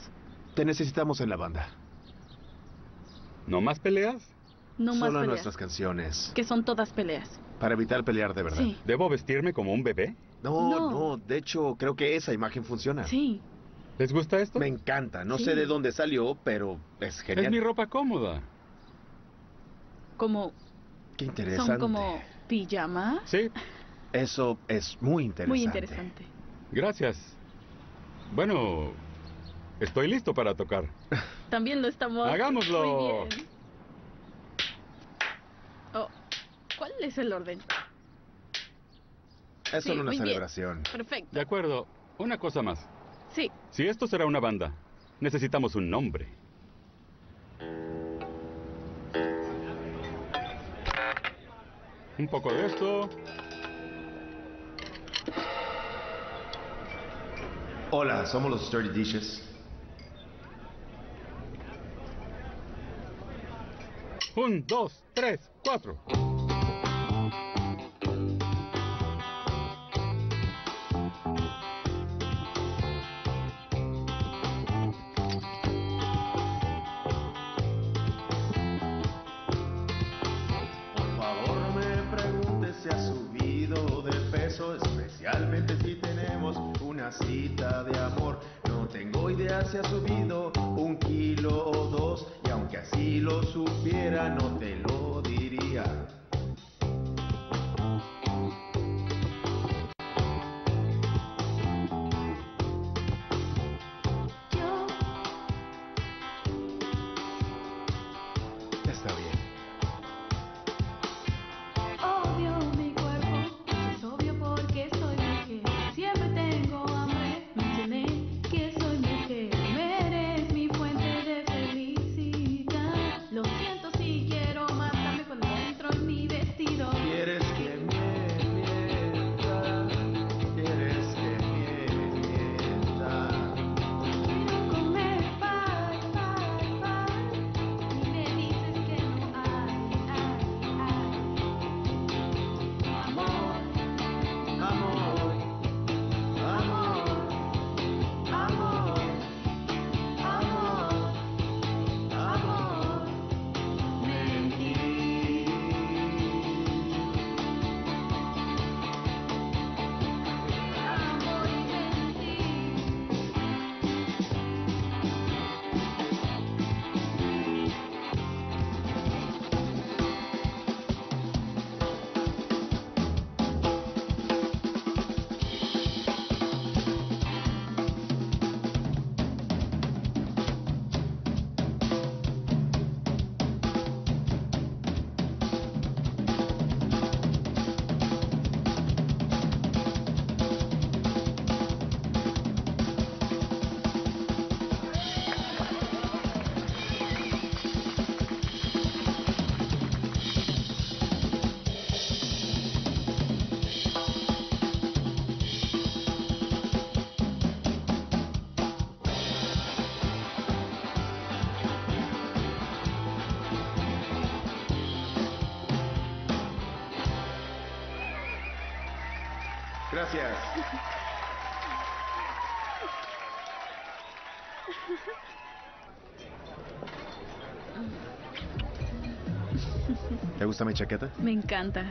[SPEAKER 1] Te necesitamos en la banda.
[SPEAKER 9] ¿No más peleas?
[SPEAKER 2] No más
[SPEAKER 1] Solo
[SPEAKER 2] peleas.
[SPEAKER 1] nuestras canciones.
[SPEAKER 2] Que son todas peleas.
[SPEAKER 1] Para evitar pelear de verdad.
[SPEAKER 2] Sí.
[SPEAKER 9] ¿Debo vestirme como un bebé?
[SPEAKER 1] No,
[SPEAKER 2] No.
[SPEAKER 1] no, de hecho, creo que esa imagen funciona.
[SPEAKER 2] Sí.
[SPEAKER 9] ¿Les gusta esto?
[SPEAKER 1] Me encanta. No
[SPEAKER 2] Sí.
[SPEAKER 1] sé de dónde salió, pero es genial.
[SPEAKER 9] Es mi ropa cómoda.
[SPEAKER 2] Como...
[SPEAKER 1] Qué interesante.
[SPEAKER 2] Son como pijamas.
[SPEAKER 9] Sí,
[SPEAKER 1] Eso es muy interesante.
[SPEAKER 2] Muy interesante.
[SPEAKER 9] gracias. Bueno, estoy listo para tocar.
[SPEAKER 2] También lo estamos...
[SPEAKER 9] Hagámoslo.
[SPEAKER 2] Muy bien. ¿Cuál es el orden?
[SPEAKER 1] Es solo una celebración.
[SPEAKER 2] Perfecto.
[SPEAKER 9] De acuerdo. Una cosa más.
[SPEAKER 2] Sí.
[SPEAKER 9] Si esto será una banda, necesitamos un nombre. Un poco de esto.
[SPEAKER 13] Hola, somos los Sturdy Dishes.
[SPEAKER 9] Un, dos, tres, cuatro.
[SPEAKER 13] Cita de amor. No tengo idea si ha subido un kilo o dos, y aunque así lo supiera, no Gracias.
[SPEAKER 1] ¿Te gusta mi chaqueta?
[SPEAKER 2] Me encanta.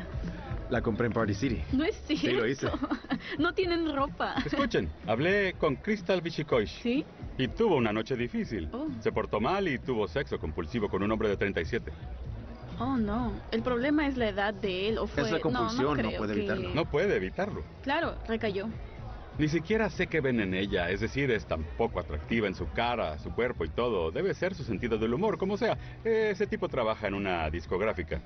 [SPEAKER 1] La compré en Party City.
[SPEAKER 2] No es cierto.
[SPEAKER 1] Sí, lo hice. <laughs>
[SPEAKER 2] No tienen ropa.
[SPEAKER 9] Escuchen, hablé con Crystal Bichikoish.
[SPEAKER 2] ¿Sí?
[SPEAKER 9] Y tuvo una noche difícil.
[SPEAKER 2] Oh.
[SPEAKER 9] Se portó mal y tuvo sexo compulsivo con un hombre de 37.
[SPEAKER 2] Oh, no. El problema es la edad de él o fue...
[SPEAKER 9] Es la compulsión,
[SPEAKER 2] no,
[SPEAKER 9] no
[SPEAKER 2] creo
[SPEAKER 9] puede
[SPEAKER 2] que-
[SPEAKER 9] evitarlo. No puede evitarlo.
[SPEAKER 2] Claro, recayó.
[SPEAKER 9] Ni siquiera sé qué ven en ella, es decir, es tan poco atractiva en su cara, su cuerpo y todo. Debe ser su sentido del humor, como sea. Ese tipo trabaja en una discográfica.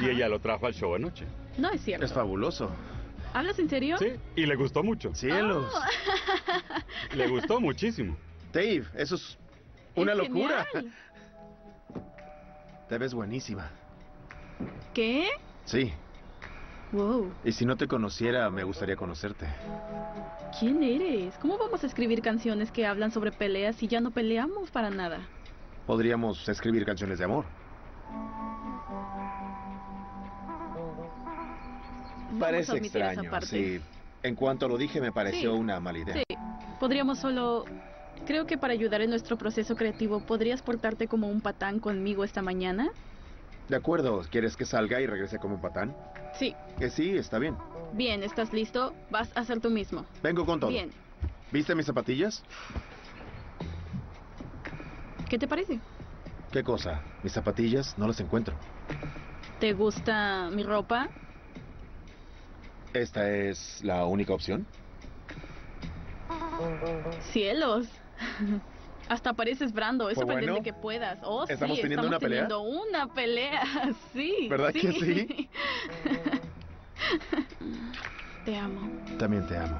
[SPEAKER 9] Y ella lo trajo al show anoche.
[SPEAKER 2] No es cierto.
[SPEAKER 1] Es fabuloso.
[SPEAKER 2] ¿Hablas en serio?
[SPEAKER 9] Sí, y le gustó mucho.
[SPEAKER 1] Cielos.
[SPEAKER 2] Oh.
[SPEAKER 9] Le gustó muchísimo.
[SPEAKER 1] Dave, eso es una
[SPEAKER 2] Es
[SPEAKER 1] locura.
[SPEAKER 2] genial.
[SPEAKER 1] Te ves buenísima.
[SPEAKER 2] ¿Qué?
[SPEAKER 1] Sí.
[SPEAKER 2] Wow.
[SPEAKER 1] Y si no te conociera, me gustaría conocerte.
[SPEAKER 2] ¿Quién eres? ¿Cómo vamos a escribir canciones que hablan sobre peleas si ya no peleamos para nada?
[SPEAKER 1] Podríamos escribir canciones de amor.
[SPEAKER 2] Vamos
[SPEAKER 1] Parece extraño,
[SPEAKER 2] parte.
[SPEAKER 1] sí. En cuanto lo dije, me pareció
[SPEAKER 2] Sí.
[SPEAKER 1] una mala idea.
[SPEAKER 2] Sí, podríamos solo... Creo que para ayudar en nuestro proceso creativo, ¿podrías portarte como un patán conmigo esta mañana?
[SPEAKER 1] De acuerdo, ¿quieres que salga y regrese como un patán?
[SPEAKER 2] Sí.
[SPEAKER 1] Que sí, está bien.
[SPEAKER 2] Bien, ¿estás listo? Vas a hacer tú mismo.
[SPEAKER 1] Vengo con todo.
[SPEAKER 2] Bien.
[SPEAKER 1] ¿Viste mis zapatillas?
[SPEAKER 2] ¿Qué te parece?
[SPEAKER 1] ¿Qué cosa? Mis zapatillas no las encuentro.
[SPEAKER 2] ¿Te gusta mi ropa?
[SPEAKER 1] ¿Esta es la única opción?
[SPEAKER 2] Cielos. Hasta pareces Brando. Es
[SPEAKER 1] ¿Fue
[SPEAKER 2] sorprendente
[SPEAKER 1] bueno?
[SPEAKER 2] que puedas. Oh,
[SPEAKER 1] ¿Estamos
[SPEAKER 2] sí,
[SPEAKER 1] teniendo
[SPEAKER 2] estamos
[SPEAKER 1] una pelea?
[SPEAKER 2] teniendo una pelea. <laughs> Sí.
[SPEAKER 1] ¿Verdad que sí? <laughs>
[SPEAKER 2] Te amo.
[SPEAKER 1] También te amo.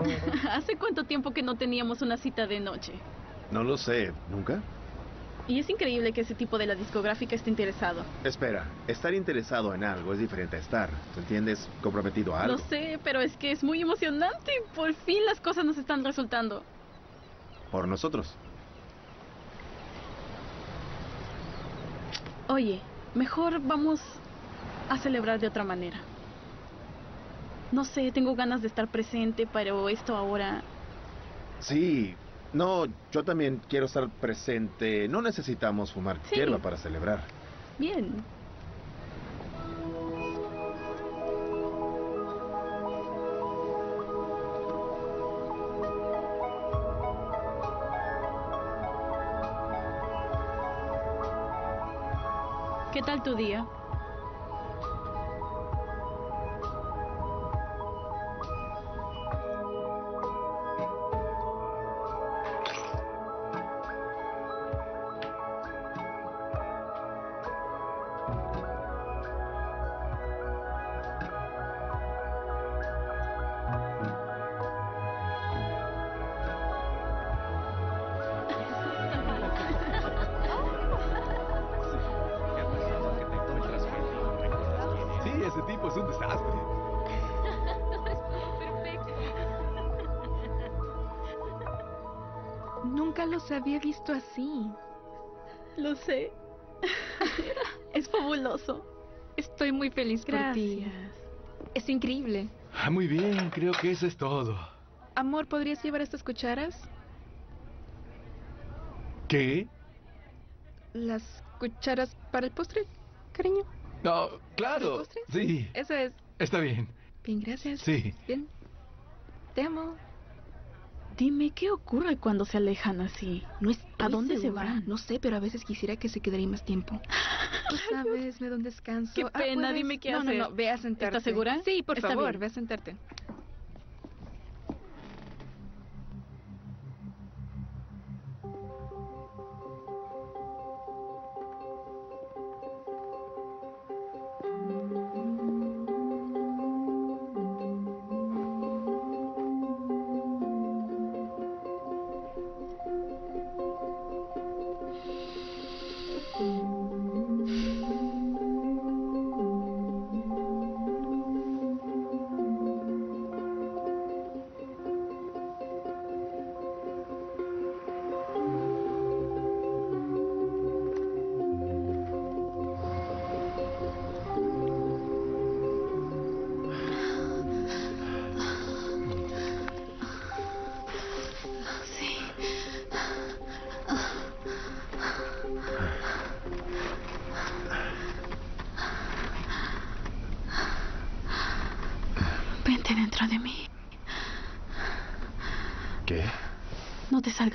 [SPEAKER 1] <laughs>
[SPEAKER 2] ¿Hace cuánto tiempo que no teníamos una cita de noche?
[SPEAKER 1] No lo sé, ¿nunca?
[SPEAKER 2] Y es increíble que ese tipo de la discográfica esté interesado.
[SPEAKER 1] Espera, estar interesado en algo es diferente a estar, ¿tú entiendes? Comprometido a algo.
[SPEAKER 2] Lo sé, pero es que es muy emocionante. Por fin las cosas nos están resultando.
[SPEAKER 1] Por nosotros.
[SPEAKER 2] Oye, mejor vamos a celebrar de otra manera. No sé, tengo ganas de estar presente, pero esto ahora...
[SPEAKER 1] Sí, no, yo también quiero estar presente. No necesitamos fumar
[SPEAKER 2] Sí.
[SPEAKER 1] hierba para celebrar.
[SPEAKER 2] Bien. Tal tu día? Sé. <laughs> es fabuloso.
[SPEAKER 5] Estoy muy feliz por ti.
[SPEAKER 2] Gracias.
[SPEAKER 5] Es increíble.
[SPEAKER 6] Ah, muy bien, creo que eso es todo.
[SPEAKER 5] Amor, ¿podrías llevar estas cucharas?
[SPEAKER 6] ¿Qué?
[SPEAKER 5] Las cucharas para el postre, cariño.
[SPEAKER 6] No, claro.
[SPEAKER 5] postre?
[SPEAKER 6] Sí,
[SPEAKER 5] Eso es.
[SPEAKER 6] está bien.
[SPEAKER 5] Bien, gracias.
[SPEAKER 6] Sí.
[SPEAKER 5] Bien. Te amo.
[SPEAKER 2] Dime, ¿qué ocurre cuando se alejan así?
[SPEAKER 5] No
[SPEAKER 2] ¿A dónde se van?
[SPEAKER 5] No sé, pero a veces quisiera que se quedaría más tiempo. Tú sabes, me da un descanso.
[SPEAKER 2] Qué
[SPEAKER 5] Ah,
[SPEAKER 2] pena,
[SPEAKER 5] ¿puedes?
[SPEAKER 2] dime qué
[SPEAKER 5] no,
[SPEAKER 2] hacer.
[SPEAKER 5] No, no, ve a sentarte.
[SPEAKER 2] ¿Estás segura?
[SPEAKER 5] Sí, por
[SPEAKER 2] Está
[SPEAKER 5] favor,
[SPEAKER 2] bien.
[SPEAKER 5] ve a sentarte.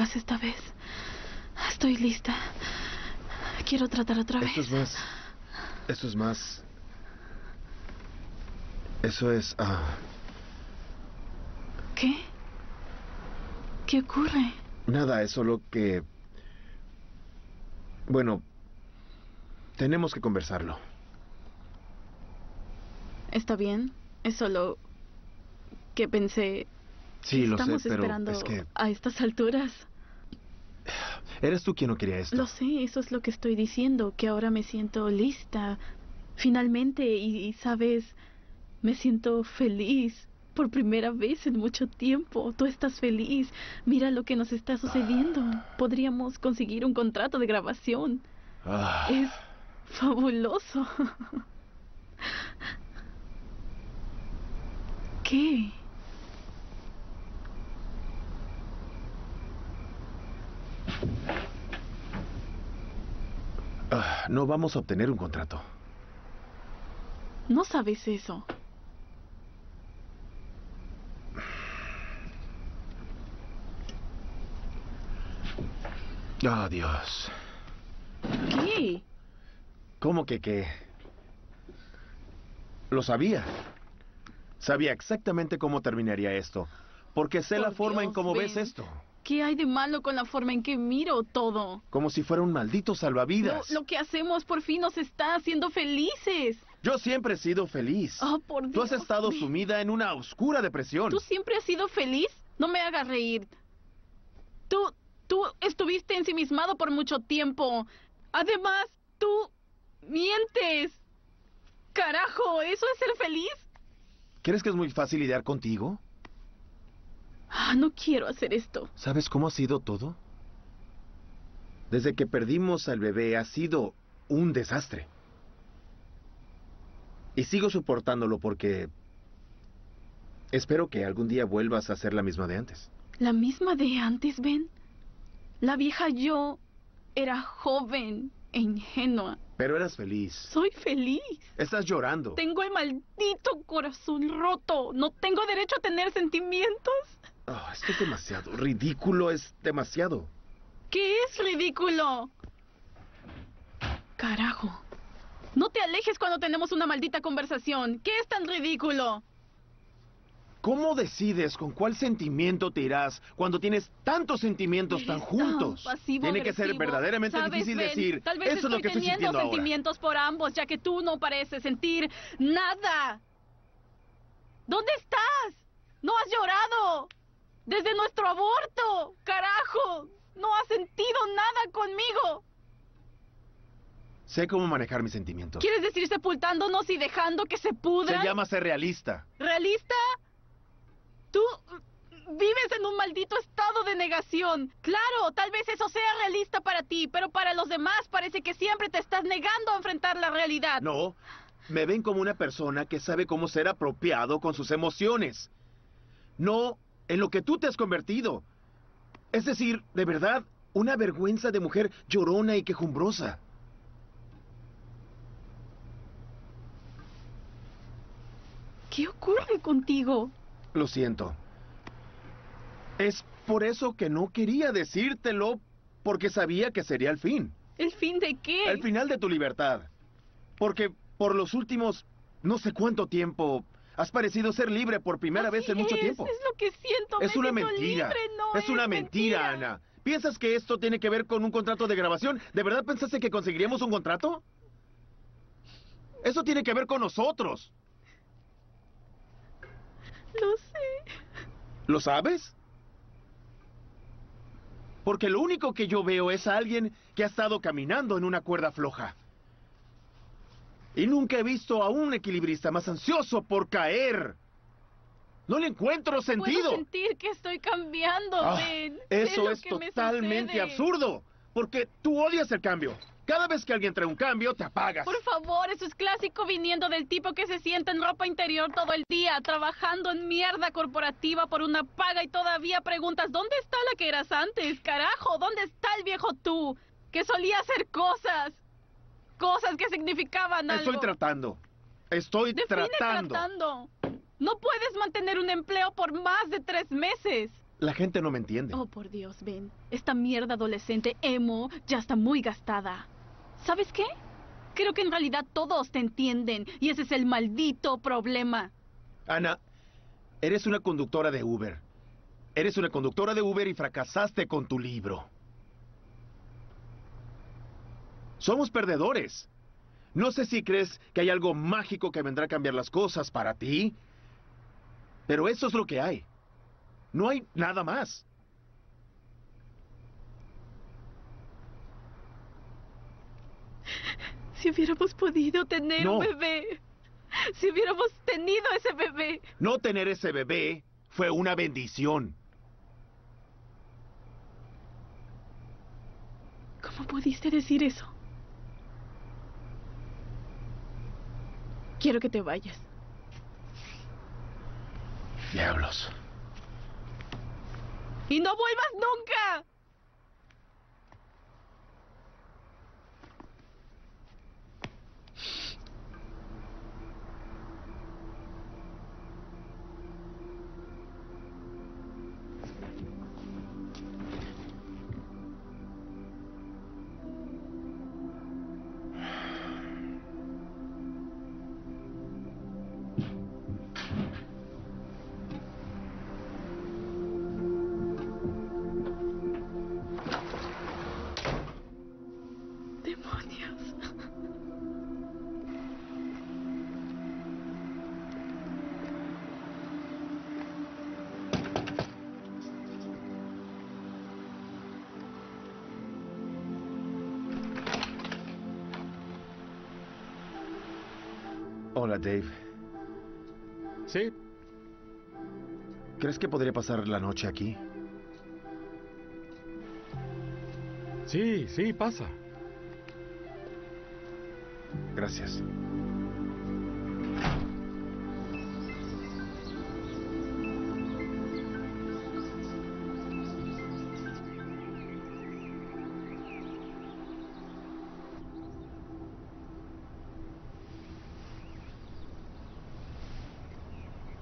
[SPEAKER 2] Esta vez. Estoy lista. Quiero tratar otra vez.
[SPEAKER 1] Esto es más... Esto es más... Eso es... ah,
[SPEAKER 2] ¿Qué? ¿Qué ocurre?
[SPEAKER 1] nada, es solo que... Bueno, tenemos que conversarlo.
[SPEAKER 2] ¿Está bien? Es solo que pensé...
[SPEAKER 1] Sí, lo sé,
[SPEAKER 2] Estamos
[SPEAKER 1] pero
[SPEAKER 2] esperando
[SPEAKER 1] es que
[SPEAKER 2] a estas alturas.
[SPEAKER 1] eres tú quien no quería esto.
[SPEAKER 2] Lo sé, eso es lo que estoy diciendo, que ahora me siento lista, finalmente, y, y, sabes, me siento feliz por primera vez en mucho tiempo. Tú estás feliz, mira lo que nos está sucediendo. Podríamos conseguir un contrato de grabación.
[SPEAKER 1] Ah,
[SPEAKER 2] Es fabuloso. <laughs> ¿Qué?
[SPEAKER 1] Ah, no vamos a obtener un contrato.
[SPEAKER 2] No sabes eso.
[SPEAKER 1] Oh, Dios.
[SPEAKER 2] ¿Qué?
[SPEAKER 1] ¿Cómo que qué? Lo sabía. Sabía exactamente cómo terminaría esto. Porque sé la forma en cómo ves esto.
[SPEAKER 2] ¿Qué hay de malo con la forma en que miro todo?
[SPEAKER 1] Como si fuera un maldito salvavidas.
[SPEAKER 2] lo que hacemos por fin nos está haciendo felices.
[SPEAKER 1] Yo siempre he sido feliz.
[SPEAKER 2] Oh, por
[SPEAKER 1] Tú
[SPEAKER 2] Dios.
[SPEAKER 1] has estado sumida en una oscura depresión.
[SPEAKER 2] ¿Tú siempre has sido feliz? No me hagas reír. Tú Tú estuviste ensimismado por mucho tiempo. Además, tú mientes. Carajo, ¿eso es ser feliz?
[SPEAKER 1] ¿Crees que es muy fácil lidiar contigo?
[SPEAKER 2] Ah, no quiero hacer esto.
[SPEAKER 1] ¿Sabes cómo ha sido todo? Desde que perdimos al bebé ha sido un desastre. Y sigo soportándolo porque espero que algún día vuelvas a ser la misma de antes.
[SPEAKER 2] La misma de antes, Ben. La vieja yo era joven e ingenua.
[SPEAKER 1] Pero eras feliz.
[SPEAKER 2] Soy feliz.
[SPEAKER 1] Estás llorando.
[SPEAKER 2] Tengo el maldito corazón roto. No tengo derecho a tener sentimientos.
[SPEAKER 1] Ah, esto es demasiado. Ridículo es demasiado.
[SPEAKER 2] ¿Qué es ridículo? Carajo. No te alejes cuando tenemos una maldita conversación. ¿Qué es tan ridículo?
[SPEAKER 1] ¿Cómo decides con cuál sentimiento te irás cuando tienes tantos sentimientos tan juntos?
[SPEAKER 2] Pasivo
[SPEAKER 1] Tiene que ser verdaderamente
[SPEAKER 2] ¿Sabes,
[SPEAKER 1] difícil
[SPEAKER 2] Ben?
[SPEAKER 1] decir,
[SPEAKER 2] Tal vez
[SPEAKER 1] eso es lo
[SPEAKER 2] estoy
[SPEAKER 1] que estoy
[SPEAKER 2] teniendo
[SPEAKER 1] sintiendo ahora.
[SPEAKER 2] sentimientos por ambos, ya que tú no pareces sentir nada. ¿Dónde estás? ¿No has llorado? Desde nuestro aborto. Carajo. No has sentido nada conmigo.
[SPEAKER 1] Sé cómo manejar mis sentimientos.
[SPEAKER 2] ¿Quieres decir sepultándonos y dejando que se pudran?
[SPEAKER 1] Se llama ser realista.
[SPEAKER 2] ¿Realista? Tú vives en un maldito estado de negación. Claro, tal vez eso sea realista para ti, pero para los demás parece que siempre te estás negando a enfrentar la realidad.
[SPEAKER 1] No, me ven como una persona que sabe cómo ser apropiado con sus emociones. No en lo que tú te has convertido. Es decir, de verdad, una vergüenza de mujer llorona y quejumbrosa.
[SPEAKER 2] ¿Qué ocurre contigo?
[SPEAKER 1] Lo siento. Es por eso que no quería decírtelo, porque sabía que sería el fin.
[SPEAKER 2] ¿El fin de qué?
[SPEAKER 1] El final de tu libertad. Porque por los últimos no sé cuánto tiempo has parecido ser libre por primera vez en mucho
[SPEAKER 2] es,
[SPEAKER 1] tiempo.
[SPEAKER 2] Es lo que siento.
[SPEAKER 1] Es
[SPEAKER 2] me
[SPEAKER 1] una
[SPEAKER 2] siento
[SPEAKER 1] mentira.
[SPEAKER 2] libre, no
[SPEAKER 1] es una mentira, Ana. ¿Piensas que esto tiene que ver con un contrato de grabación? ¿De verdad pensaste que conseguiríamos un contrato? Eso tiene que ver con nosotros.
[SPEAKER 2] Lo sé.
[SPEAKER 1] ¿Lo sabes? Porque lo único que yo veo es a alguien que ha estado caminando en una cuerda floja. Y nunca he visto a un equilibrista más ansioso por caer. No le encuentro sentido.
[SPEAKER 2] Puedo sentir que estoy cambiando,
[SPEAKER 1] Ah,
[SPEAKER 2] Ben. Sé
[SPEAKER 1] eso es totalmente absurdo. Porque tú odias el cambio. Cada vez que alguien trae un cambio, te apagas.
[SPEAKER 2] Por favor, eso es clásico viniendo del tipo que se sienta en ropa interior todo el día, trabajando en mierda corporativa por una paga y todavía preguntas, ¿dónde está la que eras antes? Carajo, ¿dónde está el viejo tú? Que solía hacer cosas. Cosas que significaban algo.
[SPEAKER 1] Estoy tratando. Estoy
[SPEAKER 2] Define
[SPEAKER 1] tratando.
[SPEAKER 2] tratando. No puedes mantener un empleo por más de tres meses.
[SPEAKER 1] La gente no me entiende.
[SPEAKER 2] Oh, por Dios, Ben. Esta mierda adolescente emo ya está muy gastada. ¿Sabes qué? Creo que en realidad todos te entienden y ese es el maldito problema.
[SPEAKER 1] Ana, eres una conductora de Uber. Eres una conductora de Uber y fracasaste con tu libro. Somos perdedores. No sé si crees que hay algo mágico que vendrá a cambiar las cosas para ti, pero eso es lo que hay. No hay nada más.
[SPEAKER 2] Si hubiéramos podido tener
[SPEAKER 1] No.
[SPEAKER 2] un bebé. Si hubiéramos tenido ese bebé.
[SPEAKER 1] No tener ese bebé fue una bendición.
[SPEAKER 2] ¿Cómo pudiste decir eso? Quiero que te vayas.
[SPEAKER 1] Diablos.
[SPEAKER 2] ¡Y no vuelvas nunca!
[SPEAKER 1] Dave.
[SPEAKER 9] Sí.
[SPEAKER 1] ¿Crees que podría pasar la noche aquí?
[SPEAKER 9] Sí, sí, pasa.
[SPEAKER 1] Gracias.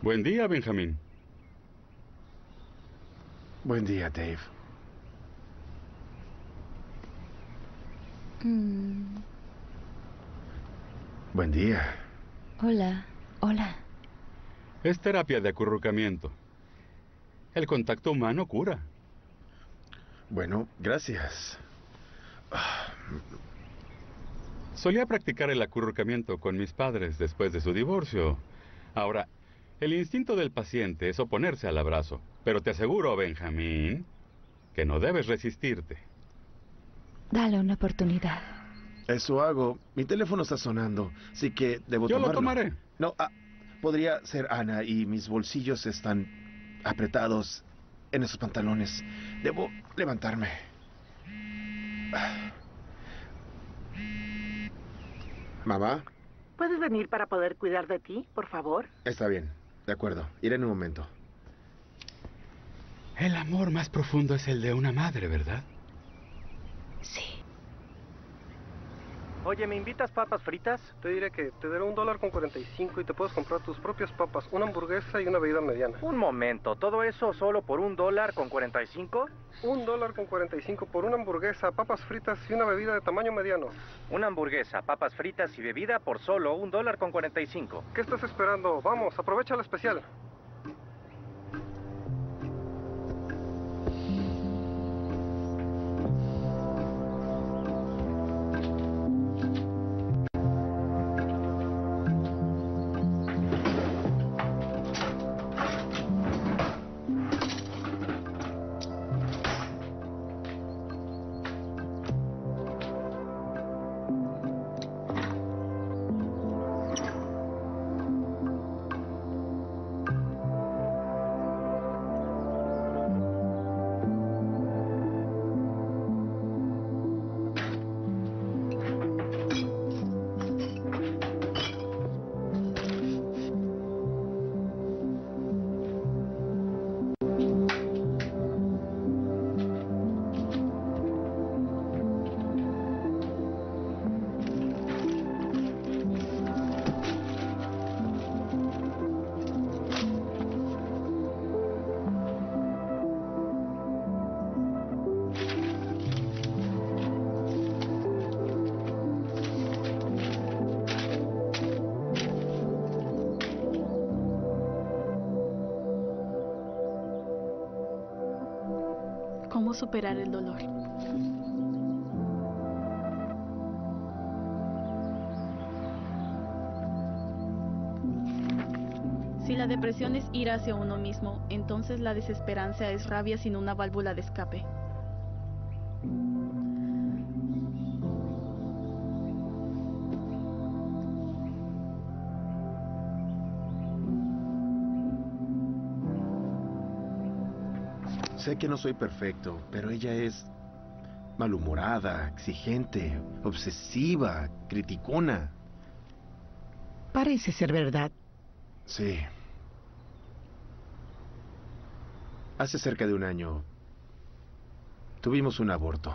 [SPEAKER 9] Buen día, Benjamín.
[SPEAKER 1] Buen día, Dave.
[SPEAKER 18] Mm,
[SPEAKER 1] Buen día.
[SPEAKER 18] hola, hola.
[SPEAKER 9] Es terapia de acurrucamiento. El contacto humano cura.
[SPEAKER 1] Bueno, gracias.
[SPEAKER 9] Solía practicar el acurrucamiento con mis padres después de su divorcio. Ahora, el instinto del paciente es oponerse al abrazo, pero te aseguro, Benjamín, que no debes resistirte.
[SPEAKER 18] Dale una oportunidad.
[SPEAKER 1] Eso hago. Mi teléfono está sonando, así que debo
[SPEAKER 9] Yo lo tomaré.
[SPEAKER 1] No, ah, podría ser Ana y mis bolsillos están apretados en esos pantalones. Debo levantarme. Ah. Mamá,
[SPEAKER 3] ¿Puedes venir para poder cuidar de ti, por favor?
[SPEAKER 1] está bien. De acuerdo. Iré en un momento.
[SPEAKER 9] El amor más profundo es el de una madre, ¿verdad?
[SPEAKER 16] Oye, ¿me invitas papas fritas? Te diré que te daré un dólar con 45 y te puedes comprar tus propias papas, una hamburguesa y una bebida mediana.
[SPEAKER 19] Un momento, ¿todo eso solo por un dólar con 45?
[SPEAKER 16] Un dólar con 45 por una hamburguesa, papas fritas y una bebida de tamaño mediano.
[SPEAKER 19] Una hamburguesa, papas fritas y bebida por solo un dólar con 45.
[SPEAKER 16] ¿Qué estás esperando? Vamos, aprovecha la especial.
[SPEAKER 2] El dolor? Si la depresión es ir hacia uno mismo, entonces la desesperanza es rabia sin una válvula de escape.
[SPEAKER 1] Sé que no soy perfecto, pero ella es malhumorada, exigente, obsesiva, criticona.
[SPEAKER 20] Parece ser verdad.
[SPEAKER 1] Sí. Hace cerca de un año tuvimos un aborto.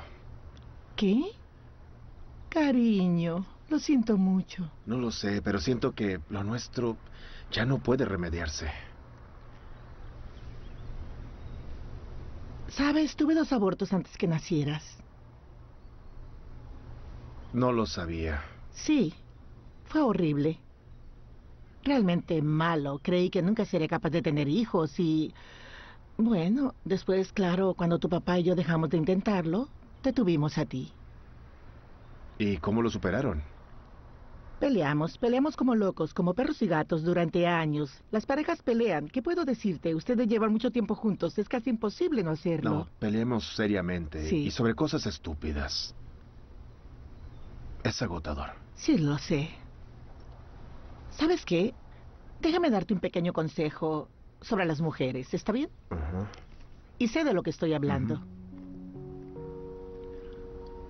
[SPEAKER 20] ¿Qué? Cariño, lo siento mucho.
[SPEAKER 1] No lo sé, pero siento que lo nuestro ya no puede remediarse.
[SPEAKER 20] Sabes, tuve dos abortos antes que nacieras.
[SPEAKER 1] No lo sabía.
[SPEAKER 20] Sí, fue horrible. Realmente malo. Creí que nunca sería capaz de tener hijos y... Bueno, después, claro, cuando tu papá y yo dejamos de intentarlo, te tuvimos a ti.
[SPEAKER 1] ¿Y cómo lo superaron?
[SPEAKER 20] Peleamos, peleamos como locos, como perros y gatos durante años. Las parejas pelean. ¿Qué puedo decirte? Ustedes llevan mucho tiempo juntos. Es casi imposible no hacerlo.
[SPEAKER 1] No, peleemos seriamente
[SPEAKER 20] Sí.
[SPEAKER 1] y sobre cosas estúpidas. Es agotador.
[SPEAKER 20] Sí, lo sé. ¿Sabes qué? Déjame darte un pequeño consejo sobre las mujeres, ¿está bien? Y sé de lo que estoy hablando.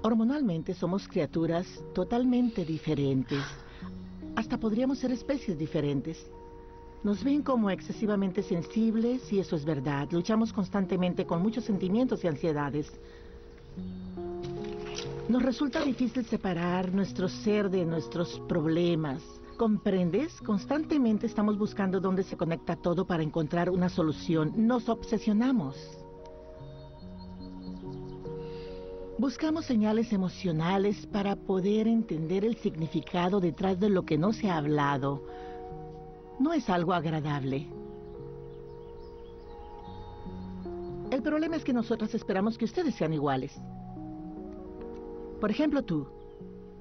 [SPEAKER 20] Hormonalmente somos criaturas totalmente diferentes. Hasta podríamos ser especies diferentes. Nos ven como excesivamente sensibles y eso es verdad. Luchamos constantemente con muchos sentimientos y ansiedades. Nos resulta difícil separar nuestro ser de nuestros problemas. ¿Comprendes? Constantemente estamos buscando dónde se conecta todo para encontrar una solución. Nos obsesionamos. Buscamos señales emocionales para poder entender el significado detrás de lo que no se ha hablado. No es algo agradable. El problema es que nosotras esperamos que ustedes sean iguales. Por ejemplo, tú.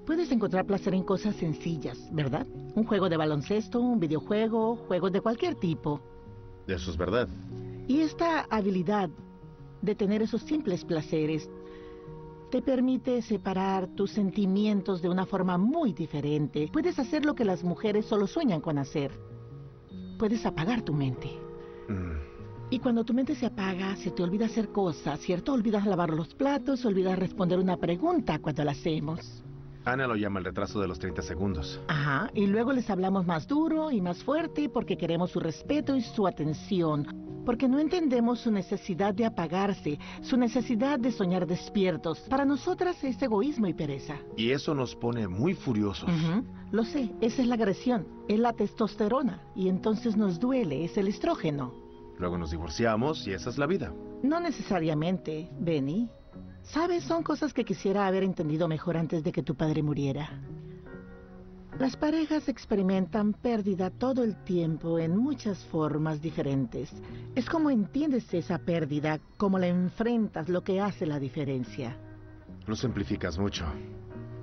[SPEAKER 20] Puedes encontrar placer en cosas sencillas, ¿verdad? Un juego de baloncesto, un videojuego, juegos de cualquier tipo.
[SPEAKER 1] Eso es verdad.
[SPEAKER 20] Y esta habilidad de tener esos simples placeres te permite separar tus sentimientos de una forma muy diferente. Puedes hacer lo que las mujeres solo sueñan con hacer. Puedes apagar tu mente. Y cuando tu mente se apaga, se te olvida hacer cosas, ¿cierto? Olvidas lavar los platos, olvidas responder una pregunta cuando la hacemos.
[SPEAKER 1] Ana lo llama el retraso de los 30 segundos.
[SPEAKER 20] Ajá, y luego les hablamos más duro y más fuerte porque queremos su respeto y su atención. Porque no entendemos su necesidad de apagarse, su necesidad de soñar despiertos. Para nosotras es egoísmo y pereza.
[SPEAKER 1] Y eso nos pone muy furiosos.
[SPEAKER 20] Lo sé, esa es la agresión, es la testosterona. Y entonces nos duele, es el estrógeno.
[SPEAKER 1] Luego nos divorciamos y esa es la vida.
[SPEAKER 20] No necesariamente, Benny. Sabes, son cosas que quisiera haber entendido mejor antes de que tu padre muriera. Las parejas experimentan pérdida todo el tiempo en muchas formas diferentes. Es como entiendes esa pérdida, cómo la enfrentas, lo que hace la diferencia.
[SPEAKER 1] Lo simplificas mucho.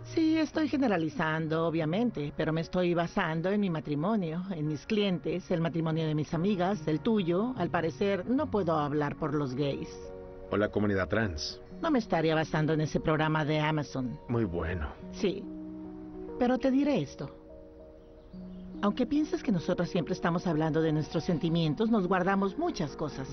[SPEAKER 20] Sí, estoy generalizando, obviamente, pero me estoy basando en mi matrimonio, en mis clientes, el matrimonio de mis amigas, el tuyo. Al parecer, no puedo hablar por los gays.
[SPEAKER 1] O la comunidad trans.
[SPEAKER 20] No me estaría basando en ese programa de Amazon.
[SPEAKER 1] Muy bueno.
[SPEAKER 20] Sí. Pero te diré esto. Aunque pienses que nosotros siempre estamos hablando de nuestros sentimientos, nos guardamos muchas cosas.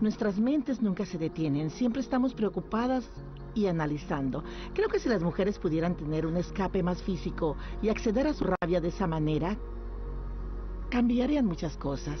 [SPEAKER 20] Nuestras mentes nunca se detienen, siempre estamos preocupadas y analizando. Creo que si las mujeres pudieran tener un escape más físico y acceder a su rabia de esa manera, cambiarían muchas cosas.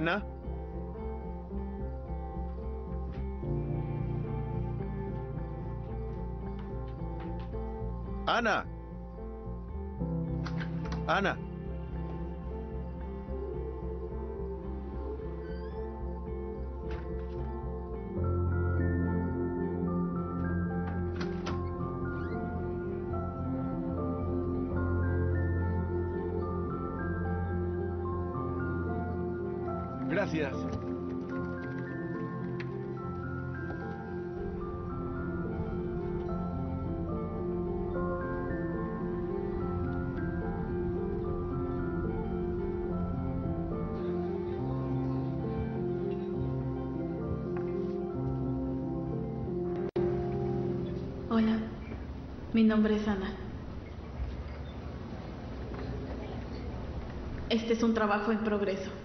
[SPEAKER 6] معنا؟
[SPEAKER 2] أنا أنا nombre es Ana. Este es un trabajo en progreso.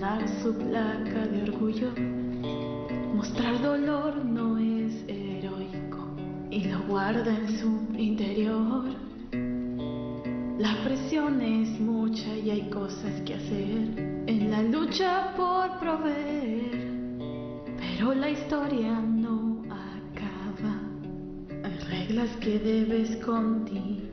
[SPEAKER 2] llenar su placa de orgullo. Mostrar dolor no es heroico y lo guarda en su interior. La presión es mucha y hay cosas que hacer en la lucha por proveer. Pero la historia no acaba. Hay reglas que debes continuar.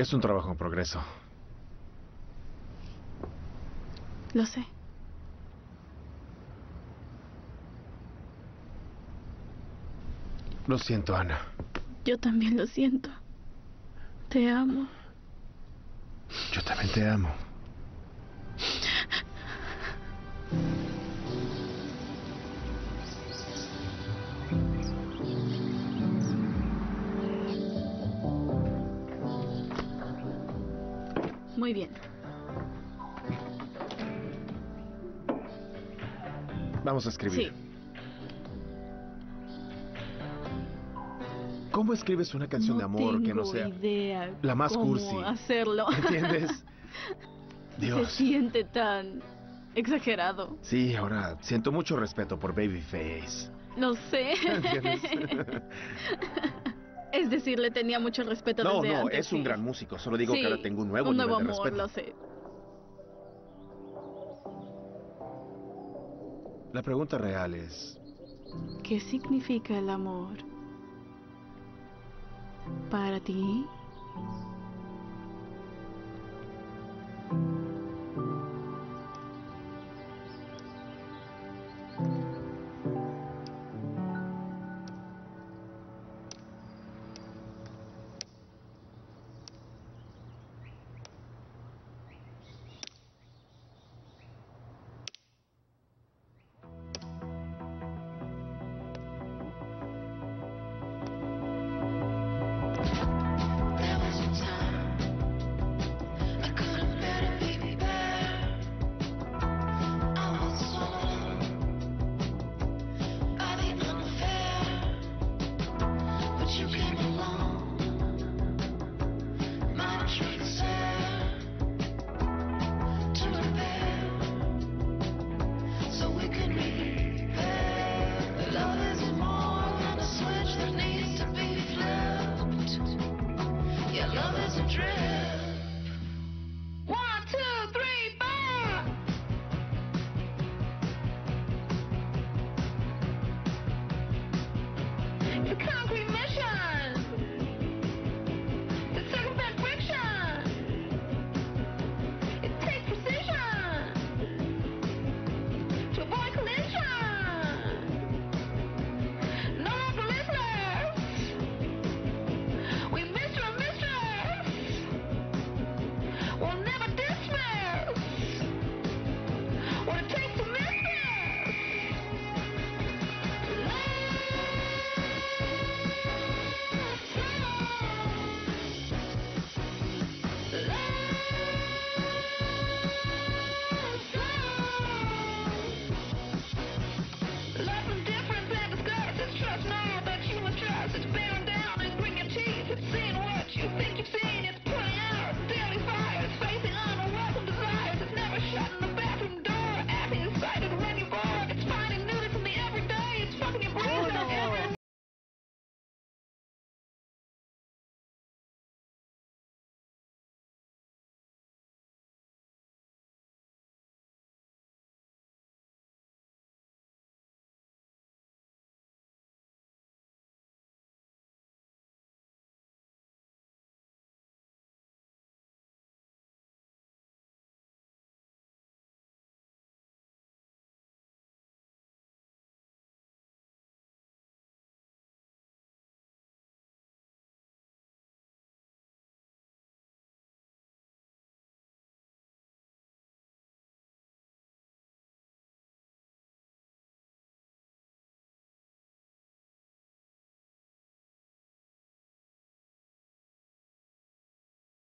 [SPEAKER 2] Es un
[SPEAKER 1] trabajo en progreso.
[SPEAKER 21] Lo sé.
[SPEAKER 1] Lo siento, Ana.
[SPEAKER 21] Yo también lo siento. Te amo.
[SPEAKER 1] Yo también te amo. Vamos a escribir.
[SPEAKER 21] Sí.
[SPEAKER 1] ¿Cómo escribes una canción de amor que no
[SPEAKER 21] tengo
[SPEAKER 1] sea
[SPEAKER 21] idea
[SPEAKER 1] la más
[SPEAKER 21] cómo
[SPEAKER 1] cursi?
[SPEAKER 21] hacerlo.
[SPEAKER 1] ¿Entiendes? <laughs>
[SPEAKER 21] Se
[SPEAKER 1] Dios.
[SPEAKER 21] siente tan exagerado.
[SPEAKER 1] Sí, ahora siento mucho respeto por Babyface.
[SPEAKER 21] Lo sé. <laughs>
[SPEAKER 1] ¿Entiendes?
[SPEAKER 21] es decir, le tenía mucho respeto
[SPEAKER 1] No,
[SPEAKER 21] desde
[SPEAKER 1] no,
[SPEAKER 21] antes,
[SPEAKER 1] es un gran músico. Solo digo
[SPEAKER 21] Sí,
[SPEAKER 1] que ahora tengo un nuevo
[SPEAKER 21] un
[SPEAKER 1] nivel
[SPEAKER 21] nuevo
[SPEAKER 1] de
[SPEAKER 21] amor,
[SPEAKER 1] respeto.
[SPEAKER 21] lo sé.
[SPEAKER 1] La pregunta real es,
[SPEAKER 21] ¿Qué significa el amor? Para ti.